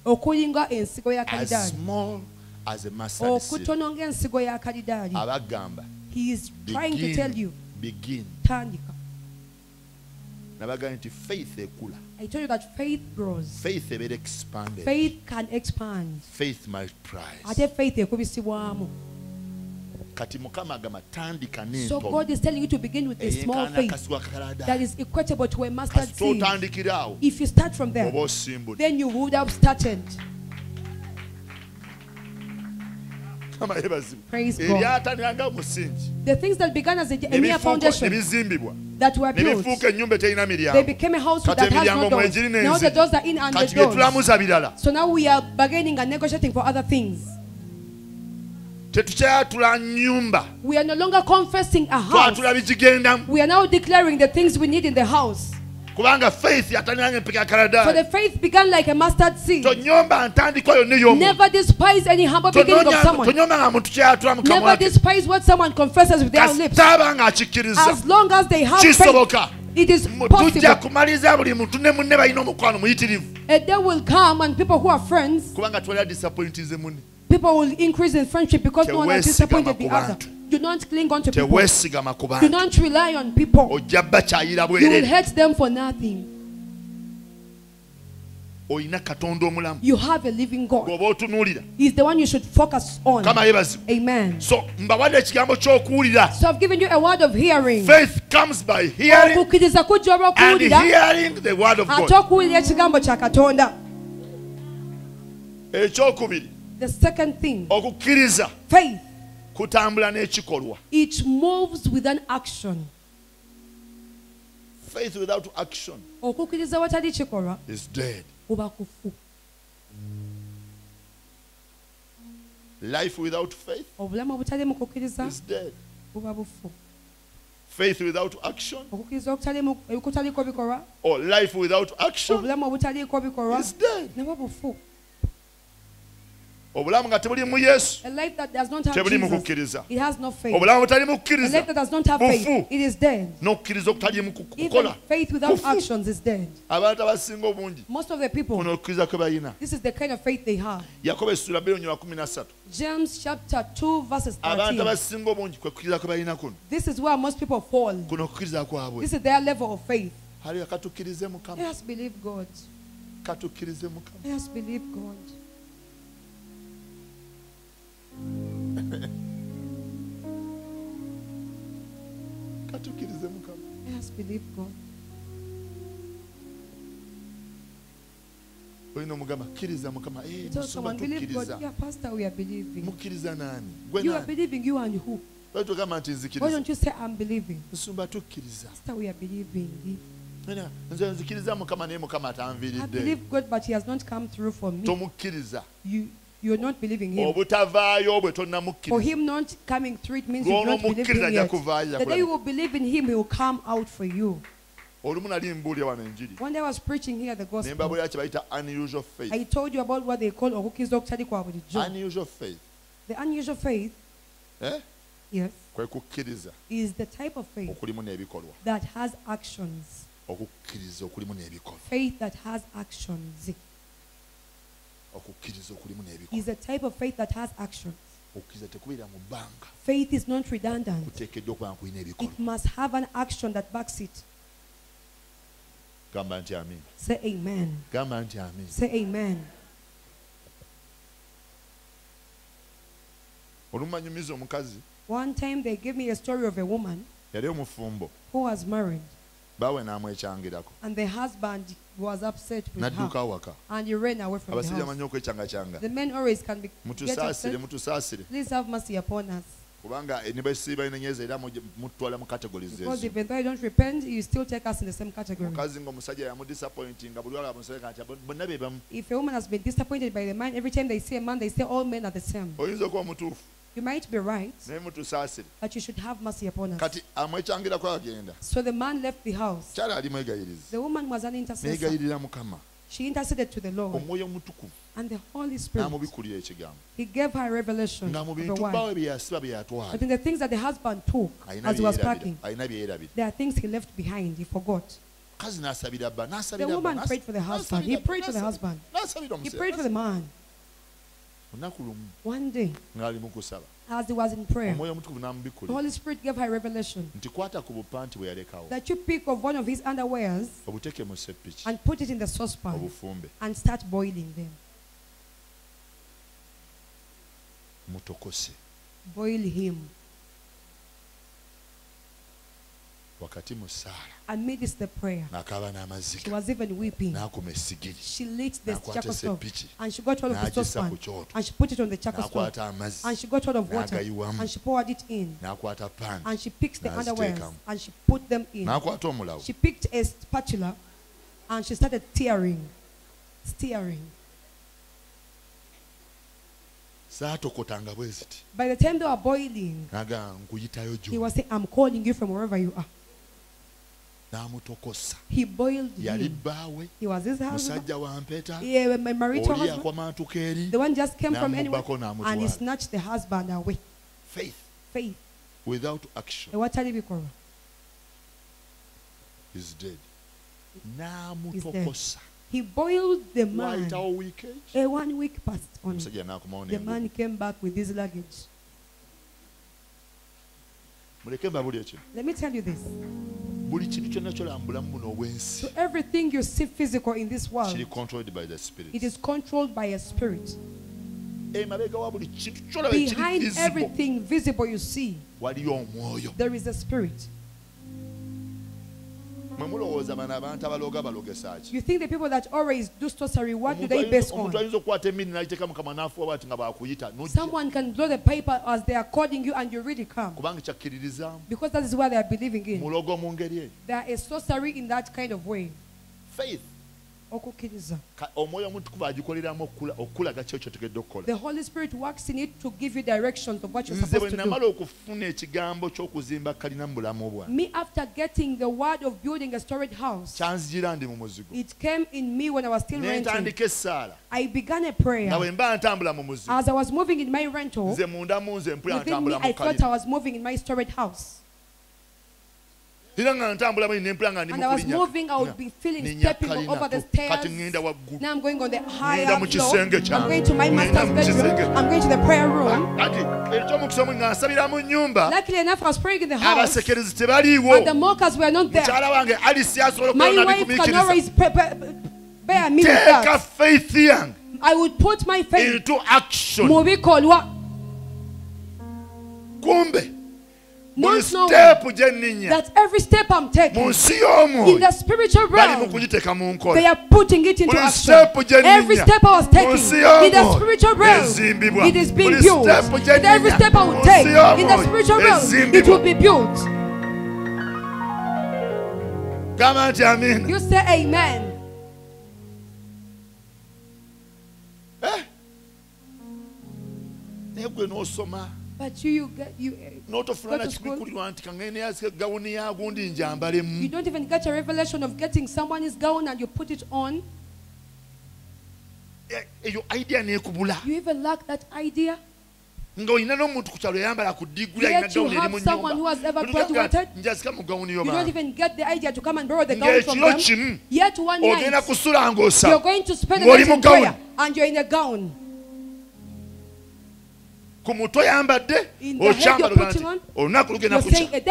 Okulinga ensigo ya as kalidaali small as a mustard seed. Okutono ng'ensigo ya kalidaali abagamba he is trying to tell you. begin begin. Tandika. Nabagamba nti faith ekula i told you that faith grows. Faith expanded faith can expand. Faith multiplies ate faith ekubisibwamu. Kati mukama agamba tandika so god is telling you to begin with a small faith that kakalada to a mustard seed. awo if you start from there oba osimbudde The things that began as a, a mere foundation that were built bifuuka ennyumba eterina they miryango. became a house kati that has emiryango no doors. mwegiri now the doors are in and the kati doors. birala. So now we are bargaining and negotiating for other things. Tetukyatula nnyumba we are no longer confessing a house. Twatula we are now declaring the things we need in the house kubanga faith yatandikanga empeka for the faith began like a mustard seed. Tonyomba ntandikwa yonna ey'omuntu never despise any humble beginning of someone. tonyomba nga muntu kyayatula mu never despise what someone confesses with their lips. kasitaaba nga akikkiriza. As long as they have faith it is possible. kumaliriza buli muntu ne munne balina omukwano muyitirivu. A day will come and people who are friends kubanga twalira disappointize munne people will increase in friendship because no one has disappointed the other bantu. do not cling on to people ku don't rely on people. You will hate them for nothing. Olina katonda omulamu. You have a living God. Otunuulira he's the one you should focus on. Kama amen. So mbawadde ekigambo ky'okuwulira. So I've given you a word of hearing. Faith comes by hearing okukkiriza kujja and olw'okuwulira hearing the word of ate god. Okuwulira ekigambo kya katonda. Ekyokubiri. The second thing. Okukkiriza. Faith kutambula n'ekikolwa. It moves with an action. Faith without action okukkiriza watali kikolwa is dead. oba kufu. Life without faith obulamu obutali mu kukkiriza is dead. buba bufu. Faith without action okukkiriza okutali- okutaliko bikolwa or life without action obulamu obutaliiko bikolwa is dead. nabwo bufu obulamu nga tebulimu yesu. Tebuli kukkiriza. obulamu butali mu n'okukkiriza okutali kukola. abantu abasinga obungi kuno okukkiriza kwe balina yakobo essula 13. This is where most people fall. This is their level of faith. Let us believe God. Let us believe God. atukirize mukama olina omugamba kkiriza mukama mukkiriza naani nti nzikirizansumba tukkiriza nze nzikiriza mukama naye mukama atanviiridde you you're not believing him obutavaayo bwe For tonnamukkiriza him not coming through, it means you Lw'ono don't believe mukkiriza him yet. The day you will believe in him, he will come out for you. olumu nali mbuulira wano enjiri One day I was preaching here the ne gospel. mbabuulira kye bayita unusual faith I told you about what they call okukkiriza okutali kwa bulijjo. unusual faith The unusual faith, eh? yes, kwe kukkiriza is the type of faith okulimu n'ebikolwa that has actions. okukkiriza okulimu n'ebikolwa Faith that has actions okukkiriza okulimu n'ebikolwa is a type of faith that has action okukkiriza tekubeera mu bbanga Faith is not redundant. kuteekeddwa okuba nga kulina ebikolwa It must have an action that backs it. gamba nti amin Say amen. gamba nti amin Say amen. olumu omukazi One time they gave me a story of a woman yali omufumbo who was married baawe n'amwekyangirako and the husband was upset with n'adduka her awaka and he ran away from the abasajja house. manyi okwekyangacanga The men always can be get mutusaasire upset. mutusaasire Please have mercy upon us. kubanga ne basiiba enenyeeza era muje- mutwala mu categories Because ezo even though I don't repent, you still take us in the same category. mukazi ng'omusajja yamudisappointinga buli wala amuseka nti "Abo- bonna be bamu If a woman has been disappointed by the man, every time they see a man, they say all men are the same. oyinza okuba mutuufu You might be right, but you should have mercy upon us. kati amwekyangirako agenda So the man left the house. kyala ali mwegayiriza The woman was an intercessor. She interceded to the Lord, and the Holy Spirit, He gave her revelation nga mu the bintu word. bawe bye yasiba bye yatwala But in the things that the husband took as he was packing, yeerabira- alina bye yeerabira there are things he left behind. He forgot. kazi n'asabira bba The woman prayed for the husband. He prayed for the husband. He prayed for the man. Olunaku lumu One day, ng'ali mu kusaba as he was in prayer, the Holy Spirit gave her revelation that you pick of one of his underwears and put it in the saucepan and start boiling them. mutokose. Boil him. Wakati mu Amidst the prayer, n'akaaba she n'amaziga was even weeping. n'akuma essigiri She lit the N'akwata stove and she got hold of the saucepan. and she put it on the charcoal stove n'akwata amazzi and she got hold of water. and she poured it in. n'akwata paani and she picked the underwears and she put them in. n'akwata omulawo. She picked a spatula and she started tearing, steering. zaatokotanga bwe ziti. By the time they were boiling, naga nkuyitayo he gyo was saying, I'm calling you from wherever you are. N'amutokosa He boiled yali bbaawe He was his husband. musajja wa mpeta Yeah, my marital oli husband. yakwamaatuka eri The one just came from anywhere and he n'amutwala snatched the husband away. faith Faith. without action eh, Ewatali bikolwa. is dead n'amutokosa He boiled the man. A eh, one week passed on. The man came back with his luggage. muleke mbabuli ekyo Let me tell you this. Buli kintu kyonna kyolaba mu bulamu buno obw'ensi So everything you see physical in this world, kiri controlled by the spirit it is controlled by a spirit. emabega wa buli kintu kyolaba ekiri Behind visible everything visible you see, waliyo omwoyo there is a spirit. Mwe mulowooza bano abantu abaloga balogesa ki You think the people that always do sorcery, what do they base omuntu on? ayinza okukwata emmini n'agiteeka mu n'afuwa bwati nga bakuyita n'ojja Someone can blow the paper as they are calling you and you really come. kubanga Because that is what they are believing in. mulogo mu ngeri eyo There is sorcery in that kind of way. faith Okukkiriza. Ka- omwoyo omutukuvu agikoleramu okula- okulaga ki kyotegedde okukola The Holy Spirit works in it to give you directions of what you're supposed to do. namala okufuna ekigambo ky'okuzimba kalina mu bulamu bwange Me, after getting the word of building a storage house, kyanzijira ndi mu muzigo it came in me when I was still renting. nentandika essaala I began a nga prayer. bwe mba ntambula mu muzigo As I was moving in my rental, nze munda mu nze mpula within me, ntambula I mu thought I was moving in my storage house. era nga ntambula bwe nina empulanga kati ŋŋenda wagguluŋŋenda mu the mockers were not there. My wife nnyumba abasekerezi bear me wange alisi asobola a faith young. I would put my faith into action. Kumbe buli not siteepu gye nninya that every step I'm mu taking nsi in the spiritual mu realm, they are putting it into action. siteepu gye Every step I was taking in the spiritual realm, it is being buli built. siteepu gye And every step I nsi take in the spiritual realm, it will be built. gamba nti amiina You say amen. naye gwe n'osoma But you, you you. nti gawuni ya gundi njambalemu You don't even get a revelation of getting someone's gown and you put it on. Eyo idea nekubula You even lack that idea. n'omuntu ku kyalo yayambala ku alina Yet you gawuni eri have mu someone who has ever graduated. njazika mu gawuni You don't even get the idea to come and borrow the gown from ng'ekiro them. kimu Yet one ogenda night kusula you're ng'osaba going to spend the Ng'oli night mu in gown. prayer and you're in a gown.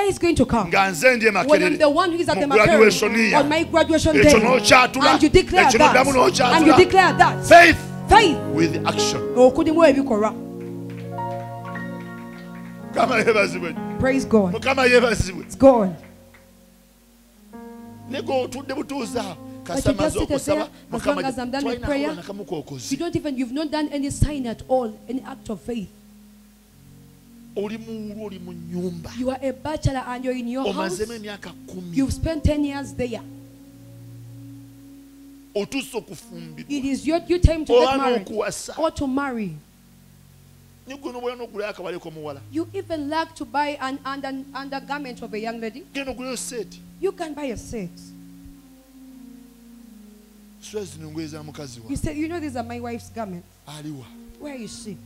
Is going to come nga nze ndi when I'm emakerere the one who is at the mu graduation Makerere ya on my graduation ekyo day. n'okyatula And you declare ekyo n'oddamu that. And you n'okyatula declare that. faith Faith. with action. Okulimu ebikolwa mukama yeebazibwe. Praise god. Mukama yeebazibwe. God ne But you just sit there, as long as I'm done with prayer, you don't even you've not done any sign at all any act of faith oli muwulu oli mu nyumba you are a bachelor and you're in your house. omazemu emyaka kumi. You've spent 10 years there. Otuuse okufumbirwa it is your due time to get married or to marry. You even like to buy an under, undergarment of a young lady. genda ogulayo seeti You can buy a set. sula zino ngoye za mukazi You said you know, these are my wife's garments. aliwa Where is she?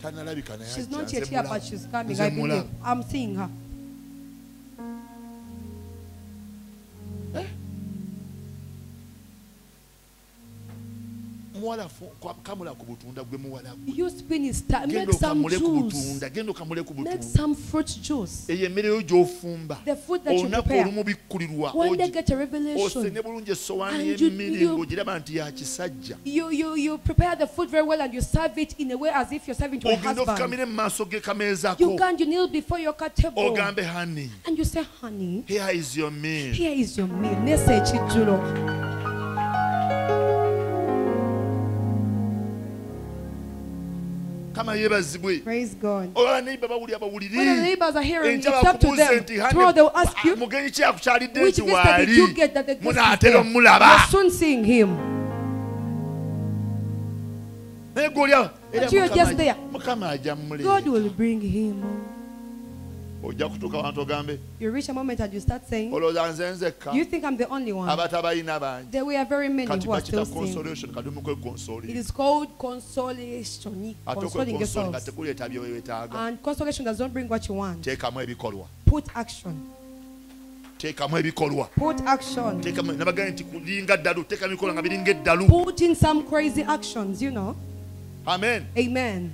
She's not yet here, but she's coming. I believe. I'm seeing her. Kamula ku butunda gwe muwala You his time. Make some juice. genda okamule ku Make some fruit juice. eyo emmere gy'ofumba The food that you olunaku prepare. olumu bikkulirwa One day ogi- get a osene revelation. bulungi essowaani you- y'emmere you- ng'ogiraba nti ya kisajja You, you, you prepare the food very well and you serve it in a way as if you're serving to a ogenda husband. ofukamira mu maaso g'ekameeza You ko can't, you kneel before your table. ogambe And you say, honey, here is your meal here enkya up to bakubuuze nti hani Tomorrow they will ask ah, you, mugenyi ki akukyalidde which nti visitor did you waali get that the guest is munaatera omulaba You're soon seeing him. naye gwolya But you are just there. mukama ajja God ojja kutuuka wantu ogambe You reach a moment and you start saying, olowooza nze nzekka You think I'm the only one? abatabalina bangi There very many who are still saying. consolation kadumu It called consolation. ate Consoling nga tekuleeta byewetaaga And consolation does not bring what you want. ebikolwa Put action. teekamu ebikolwa Put action. Teekamu- nabagambye nti kulinga eddalu teekamu ebikolwa nga biringa eddalu Put in some crazy actions, you know. amen Amen.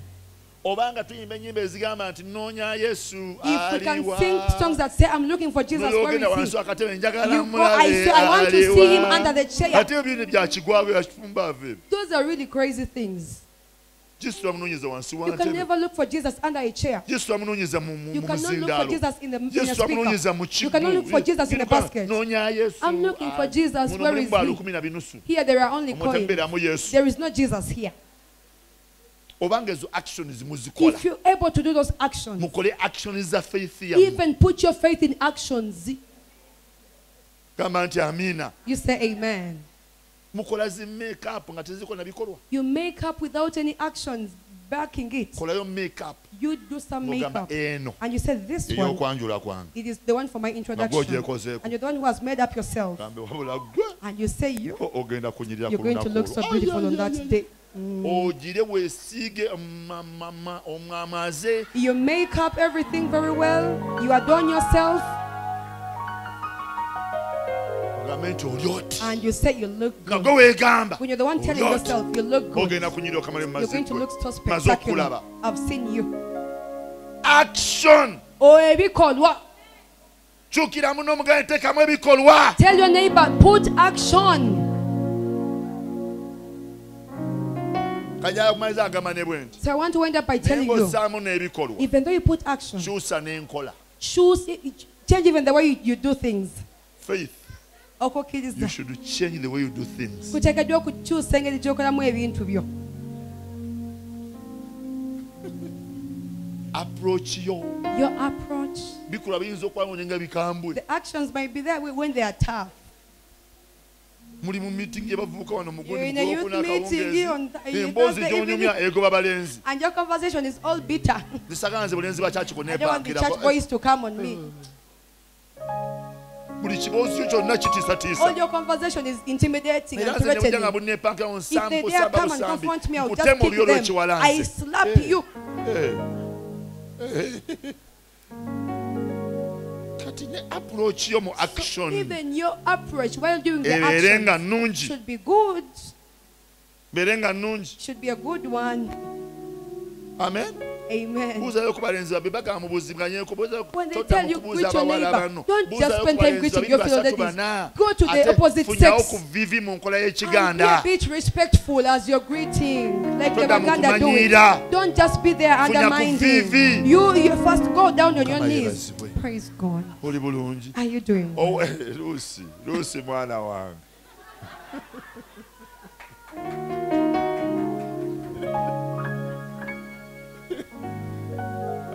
Obanga tuyimba ennyimba ezigamba nti noonya yesu If we can aliwa sing songs that say, I'm looking for Jesus, where ogenda wansi akatebe njagala You go, I say, I want to see him under the chair. ebyo byakigwabe byakifumba Those are really crazy things. wansi wa You can never look for Jesus under a chair. twamunoonyeza mu mu- You cannot look for Jesus in the in a yesu twamunoonyeza mu. You cannot look for Jesus in a basket. noonya yesu I'm looking for Ah, Jesus. Where is he? lukumi na binusu Here there are only coins. There is no Jesus here. Obanga ezo actions muzikola If you're able to do those actions, mukole actions za faith yammwe even put your faith in actions, gamba nti amiina you say amen. mukola zi makeup nga tezikola bikolwa You make up without any actions backing it. kolayo makeup You do some makeup. eno And you say, This one, ey'okwanjula kwange it is the one for my introduction. And you're the one who has made up yourself. gambe wabula gwe And you say, You, o- ogenda kunyirira you're going to look so beautiful on that day. Mm. omwamaze You make up everything very well. You adorn yourself. ogambe nti oli oti And you say you look good. When you're the one telling yourself you look good, ogenda kunyirira okamale you're going to look so spectacular. I've seen you. action Oh, ebikolwa. kyukira muno omugabe teekamu ebikolwa Tell your neighbor, put action. Kanyala kumaliza agamba ne bwe nti So I want to end up by telling you, ng'ossaamu n'ebikolwa. even though you put action, kyusa n'enkola. choose, change even the way you, you do things. faith. You should change the way you do things. Kuteekeddwa okukyusa engeri gy'okolamu ebintu byo. Approach yo your approach. Bikolwa biyinza okwawone nga bikambwe. The actions might be there when they are tough muli mu meeting y'abavubuka wano mu You're gundi in a youth gwokuna meeting on th- akawungeezi you- emboozi Thursday gy'onyumya egoba balenzi and your conversation is all bitter. Zisaganze bulenzi bakyakiko I don't want the church nepankirako boys to come ne approach yo mu action even your approach while doing the ebeere nga action nnungi should be good beere nga nnungi should be a good one amen amen buuzayo ku balenzi babbe bagamba mubuzinganyeko When they tell you, greet your neighbor. Don't just buuzayo ku spend time balenzi greeting your fellow basatu ladies. bana Go to the Ate opposite funyawo sex. ku vivi mu nkola And be y'ekiganda bit respectful as you're greeting, like the Toda Baganda do. Don't just be there Funya ku undermining. vivi. You, you first go down on your Kama knees. yebazibwe. Praise God. bulungi How you doing? Oh, luusi luusi mwana wange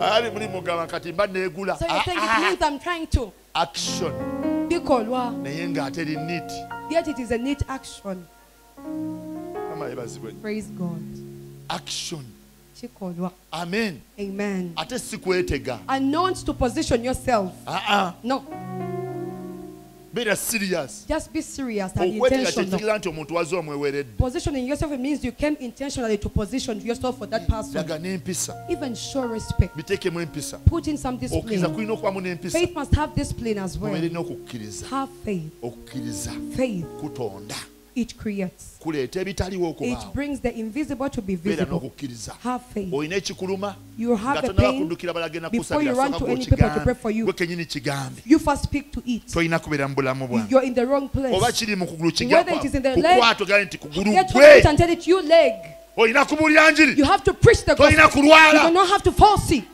ali muli mugamba kati mba neegula So you're ah, saying ah, ah. it I'm trying to action bikolwa, naye ng'ate eri nit yet it is a neat action. kama yebazibwe Praise God. action amen. Amen. Ate si kwetega announced to position yourself. Aa no. Beera serious. Just be serious and intentional. kyekitegera nti omuntu waze omweweredde. Positioning yourself means you came intentionally to position yourself for that person. even show respect. Put in some discipline. Kulina okubamu n'empisa. Faith must have discipline as well. Have faith. Faith it creates. Kuleeta ebitaliwo it okubaawo brings the invisible to be beera visible. n'okukkiriza have faith. Olina ekikuluma you nga have a tonaba pain kuddukira balagenda before you kusabira run sooka to any people to pray for gwe you kenyini kigambe. You first speak to it. Tolina kubeera mu bulamu bwange. You're in the wrong oba place kiri mu kugulu Whether it is in the leg, kigakukwata ogambe nti kugulu get to gwe. it and tell it you leg. Olina kubuulira njiri. You have to preach the gospel. Tolina you kulwala do not have to fall sick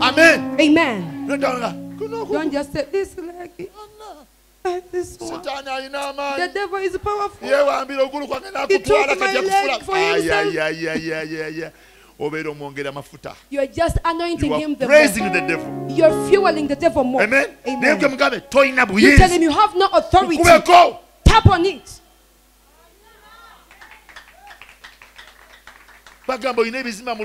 amen. Amen. Nodawanga, kuno okugu- don't just say this leg Anna, uh, this one the devil is powerful. Yeewambira ogulu kwange He took my leg for himself. kajjakufula obeera omwongera amafuta you're just anointing you him are the praising more the devil. You're fueling the devil more. Amen. Naye gwe amen mugambe tolina you bizimba mu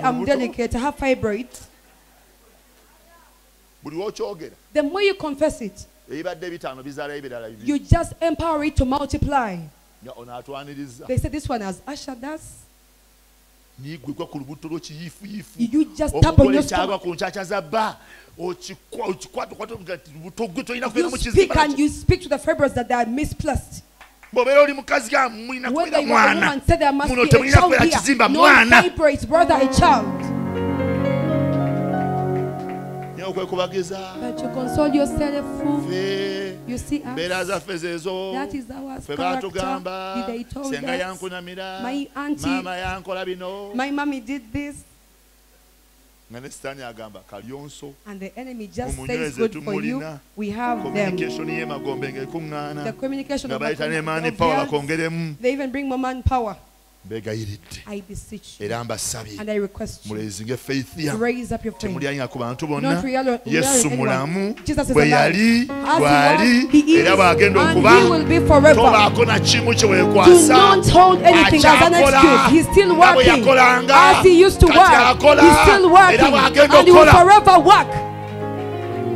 i'm lubuto. delicate. I have fibroids buli wokyogera. The more you confess it ebibadde bitaano bizaalayo ebirala bibi you just empower it to multiply. Nga ono atwaniriza they say this one has ushered us nigwigwa ku lubuto lwo ku ncaca za bba okikwatakwatalubuto oli mukazi ga mulina temulina kubeera kizimba mwana. You see mbeera us zaffe zezo that is our ffe character. baatugamba they told senga us. yankunamira my auntie- maama yankola bino. My mommy did this. Nga ne sitaani agamba kalyonso and the enemy just says good for you. tumulina. we have them. Communication y'emagombe the ng'ekuŋŋaana communication nga of, bayita ne maani of power bakongeremu they even bring more manpower mbegayiridde era mbasabye. and i request you mulezinga faith yammwe raise up your faith temulyanga ku bantu bonna. Not rely- rely yesu mulamu. Bwe yali bw'ali era bw'agenda okuba he will be forever. tobaako na kimu kye weekwasa not hold anything as an Akyakola. bwe yakolanga, As he used to kati akola. Era bw'agenda And he will okukola.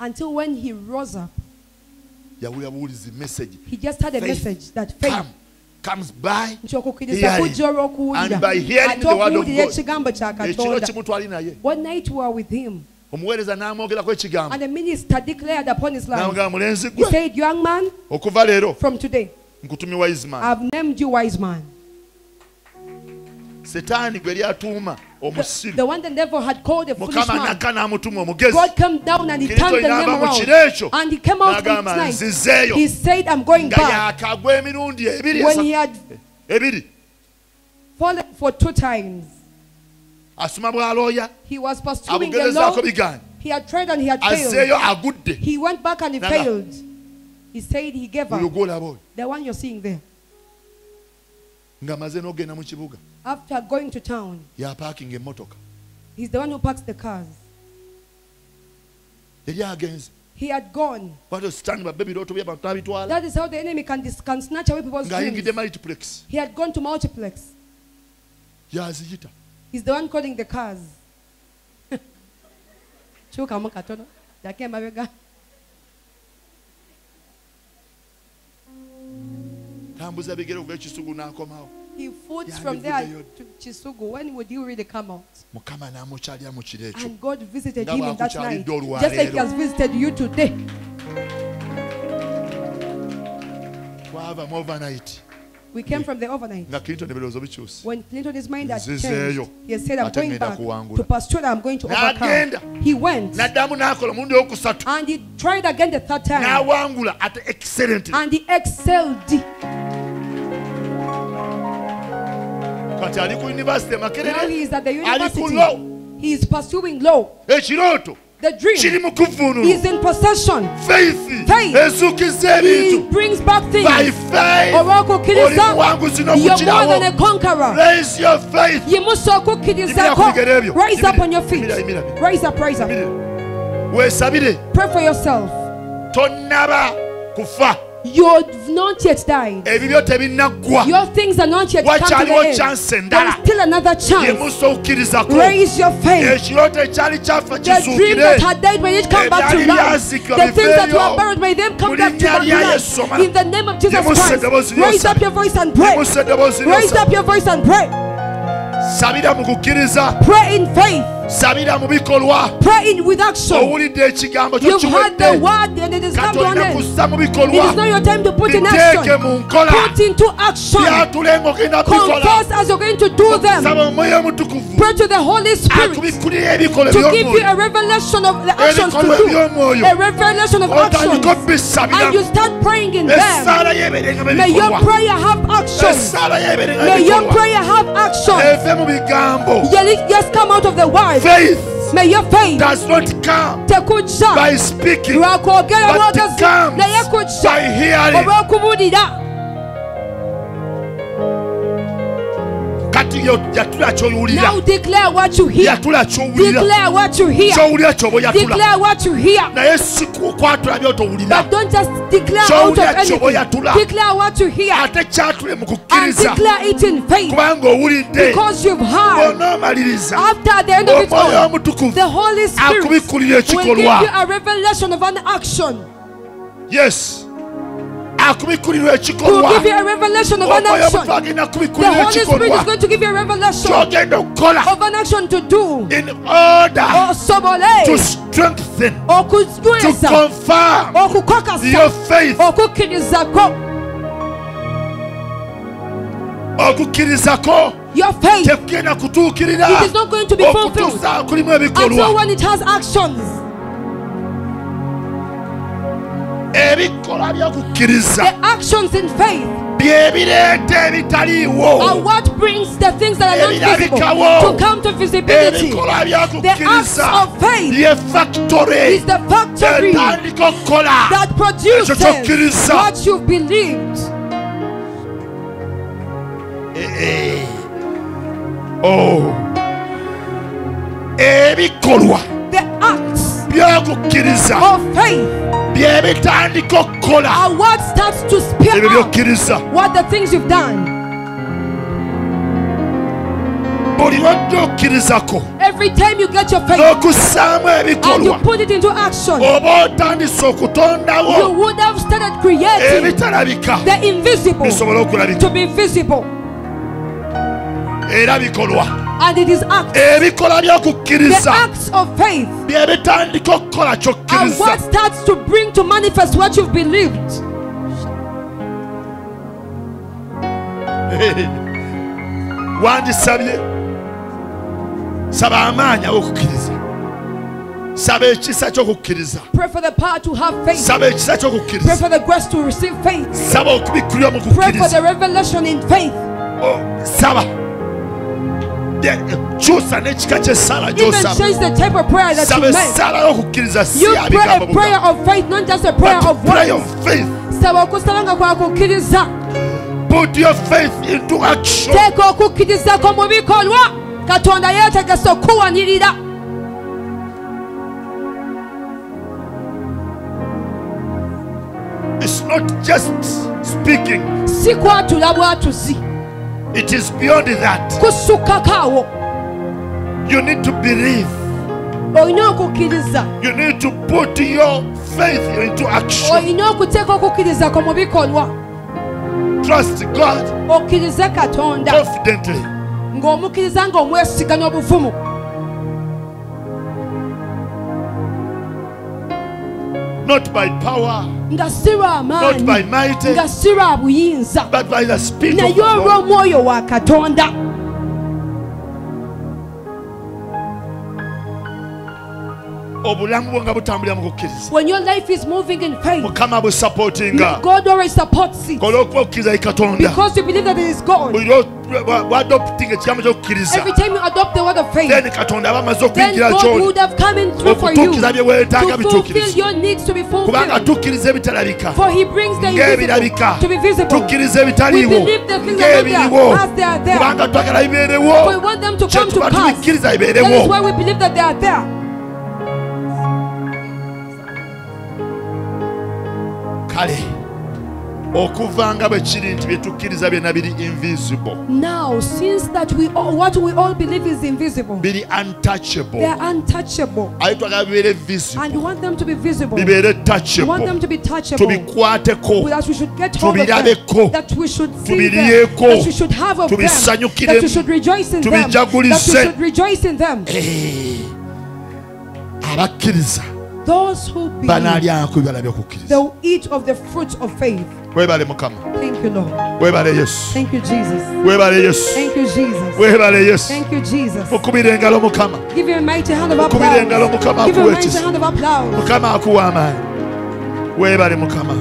Until when he rose up, yawulira buwulizi message. he just had a Faith message that faith come, comes by hearing. And by hearing the word of God. ekigambo kya ekiro katonda. kimu twali naye. One night we were with him. Omuweereza n'amwogerako ekigambo. And the minister declared upon his life. N'amugamba mulenzi he gwe. said young man okuva leero from today i've named you wise man a foolish mukama man. nakka n'amutuma omugezi. God came down and he turned the name mu around kiro ekyo and he came out n'agamba night. Nzizeeyo he said i'm going nga back. yakagwa emirundi ebiri when he had ebiri. fallen for two times. Bw'alooya. He was pursuing the law. bigaanyi he had tried and he had failed. He went back and he failed. He said he gave up. The one you're seeing there. Ng'amaze n'ogenda mu kibuga After going to town, emmotoka he's the one who parks the cars. yali agenze He had gone. That is how the enemy can, dis- can snatch away people's dreams. He had gone to multiplex. He's the one calling the cars. he Yeah, from there to kisugu. When would you really come out? Mukama n'amukyalira mu kiro ekyo and god visited him in that night just like he has visited you today. Twava mu overnight We came from the overnight. nga clinton ebirowoozo bikyusi When Clinton is mind had changed, he said, I'm Ate going ngenda back kuwangula." to pursue and I'm going to N'agenda. overcome. He went n'addamu n'akola omulundi owokusatu and he tried again the third time n'awangula ate excellent and he excelled. kati ali ku university Now he is at the ali ku university. He is pursuing law. ekirooto The kiri dream. Mu kuvunula is in possession. faith. Faith. ezuukiza He ebintu brings back by things. faith oli olw'okukkiriza muwanguzi you're more n'okukirawo than a conqueror. raise your faith. Yimusa okukkirizako Yimira ku bigere ebyo. rise up on your feet. Yimira, yimira, yimira. rise up rise up. Weesabire pray for yourself. Tonnaba kufa you've not yet died. Your things are not yet come to end. there is still another chance. Raise your faith. Ekirooto ekyali kyafa the dream that had died may it come back to life. the things that were buried may them come back to life. in the name of Jesus Christ. raise up your voice and pray. raise up your voice and pray. Sabira mu kukkiriza pray in faith sabira mu bikolwa pray in with action owulidde ekigambo kyo the kiwedde word and it is come to an katolina end kussa mu It is bikolwa not your time to put in biteeke action. mu nkola Put into action. byatule ng'ogenda bikola Confess as you're going to do them. saba omwoyo omutukuvu Pray to the Holy Spirit akubikulira ebikolo to give you by'omwoyo a revelation of the actions to ebikolwa do. A revelation of otandika actions. And you start praying in them. essaala yeeberenga mu May your bikolwa prayer have action. essaala yeeberenga mu May your bikolwa prayer have action. eve mu bigambo Yes, come out of the word. Faith May your faith does not come by speaking but comes by hearing kati yatula ky'owulira now declare what you hear. Yatula declare what you hear. Ky'owulira ky'oba oyatula declare what you hear. Naye si kwatula by'otowulira but don't just declare out of anything. declare what you hear. Ate kyatule mu and kukkiriza declare it in faith kubanga owulidde because you've heard. After the end of it all omutukuvu the Holy Spirit will give you a revelation of an action. Yes will give you a revelation of an action. The Holy Spirit is going to give you a revelation of an action to do in order to strengthen to confirm your faith. okukkirizako your faith. It is not going to be fulfilled until when it has actions ebikolwa by'okukkiriza the actions in faith bye bireeta ebitaliiwo. are what brings the things that are not visible Ebirabikawo. to come to visibility. Ebikolwa the acts of faith ye factory. is the factory etandika okukola that ekyo produces kyokkiriza what you've believed. Eh, eh. Oh. ebikolwa the acts byokukkiriza of faith bye bitandika okukola starts to spear ebyo out byokkiriza what the things you've done. Buli lwodde okkirizako every time you get your faith n'okussaamu and you ebikolwa put it into action oba otandise you okutondawo would have started creating ebitalabika. the invisible bisobole okulabika. to be visible. Era bikolwa and it is acts the acts of faith. Bye bitandika okukola are what starts to bring to manifest what you've believed. Wandisabye saba amaanyi saba ekisa ky'okukkiriza pray for the power to have faith. Saba ekisa pray ky'okukkiriza for the grace to receive faith. Saba okubikkulirwa mu pray for the kukkiriza revelation in faith. Oh, saba that saba you make. essaala y'okukkiriza si you ya pray bigambo a prayer bugambo of faith not just a prayer but of prayer words. of faith. Saba okusaba nga kwakukkiriza put your faith into action. Teeka okukkirizako mu bikolwa. Katonda yeetegese okuwanirira. It's not just speaking. Si kwatula bwatuzi it is beyond that. You need to believe. Olina okukkiriza you need to put your faith into action. Olina okuteeka okukkirizako mu bikolwa. Trust god okkirize katonda. confidently. Ng'omukkiriza ng'omwesiga n'obuvumu not by power, nga si lwa not by maanyi might, nga si lwa buyinza. but by the Spirit of naye olw'omwoyo wa katonda obulamu bwo nga butambulira mu kukkiriza. When your life is moving in faith mukama busapootinga god always supports it. Olw'okuba okkiriza i katonda. Because you believe that it is god. Buli bwadoptinga ekigambo ky'okukkiriza. Every time you adopt the word of faith then katonda aba amaze okuyingira god kyoli. would have come in through for you okutuukiriza bye weetaaga to fulfill bituukirizibwa your needs to be kubanga fulfilled tukkiriza ebitalabika. For he brings the ng'ebirabika. to be visible. Tukkiriza we ebitaliiwo. believe the things that ng'ebiriwo they are there. Kubanga twagala we bibeerewo want them to come to kyetuba tubikkiriza bibeerewo kale okuva nga bwe kiri nti bye tukkiriza byonna biri invisible. Now since that we all what we all believe is invisible biri they are untouchable. Aye twagala bibeere and we want them to be visible. Bibeere we want them to be touchable. Tubikwateko. That we should get hold of Tubirabeko. that we should see them, that we should have of them, that we should rejoice in them, that we should rejoice in them. Eh, abakkiriza Those who believe, by'okukkiriza they'll eat of the fruits of faith. Thank you, Lord. Thank you, Jesus. Thank you, Jesus. Thank you, Jesus. mukubira engalo mukama Give him a mighty hand of applause. Give him a mighty hand of applause. mukama akuwa amaanyi weebale mukama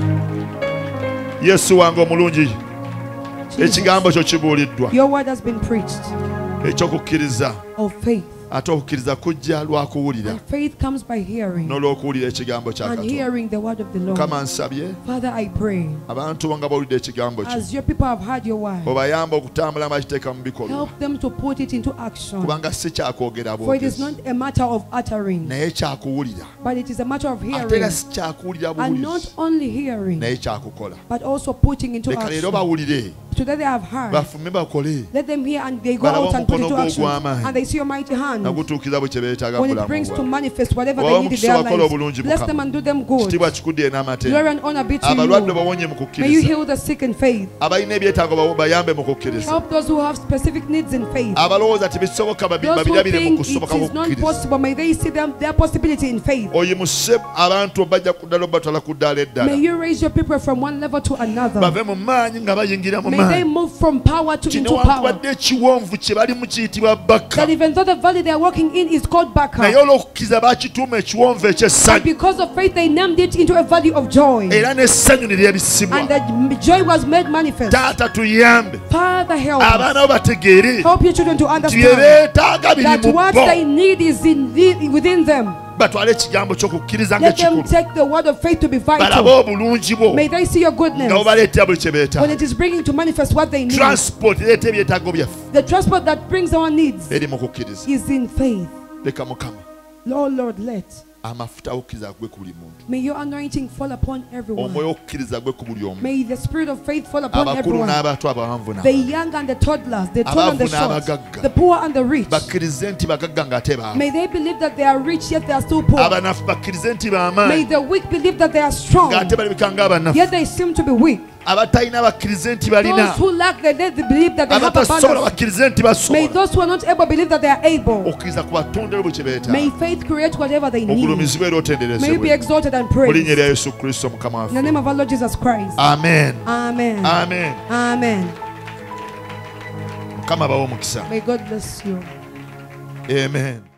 yesu wange omulungi Jesus. ekigambo kyo kibuuliddwa Your word has been preached ekyokukkiriza of faith. ate okukkiriza kujja lwakuwulira n'olw'okuwulira ekigambo kya nsabye abantu nga bawulidde ekigambo kyo obayamba okutambula nga kiteeka mu bikolwa kubanga si kyakwogera naye kyakuwulira. ate era si kyakuwulira buwulizi naye leero bawulire bawulire that they have heard. bafume bakole Let them hear and they go out and put it to action. And they see your mighty hand. nagutuukiza bwe kye beetaaga When it brings to manifest whatever they need in their bakola lives. obulungi Bless Mukama. them and do them good. kitiibwa kikudde Glory n'amateeka and honor be to abalwadde you. bawonye mu May you kukkiriza heal the sick in faith. abalina ebyetaago bawo- bayambe mu kukkiriza Help those who have specific needs in faith. abalowooza tibisoboka babi- Those who babirabire mu think kusoboka it is not kukkiriza possible, may they see them, their possibility in faith. oyimuse abantu bajja ku ddala obatwala ku ddaala May eddala you raise your people from one level to another. bave mu maanyi nga bayingira mu May they move from power to into power. wankubadde ekiwonvu kye balimu That even though the valley they are walking in is called naye Baca, olw'okukkiriza bakituuma ekiwonvu but because of faith they named it into a valley of joy. era n'essanyu ne lyebisibwa And the joy was made manifest. Father, help us. abaana bo bategeere Help your children to understand that what they need is in the, within them. Batwale ekigambo ky'okukkiriza Let them take the word of faith to be vital. obulungi bwo May they see your goodness nga bobaleetera buli kye when beetaaga it is bringing to manifest what they need. ereeta ebyetaago byaffe The transport that brings our needs eri mu kukkiriza is in faith. leka mukama Lord, Lord, let. Ah, amafuta okukkiriza agwe ku buli muntu. Omwoyo okukkiriza agwe ku buli omuabakulu n'abato abawanvu naabavu n'abagaggabakirize nti bagagga ng'ate baababanafu bakkirize nti bamaanyi ng'ate balabika ng'abanafu abatalina bakkirize nti balina. Bakkirize nti basobolaokkiriza kubatondera buli kyebeetaogulumizibwa era otenderezebwerinnya lya yesu kristo mukama waffe. mukama abawe omukisa. Amen.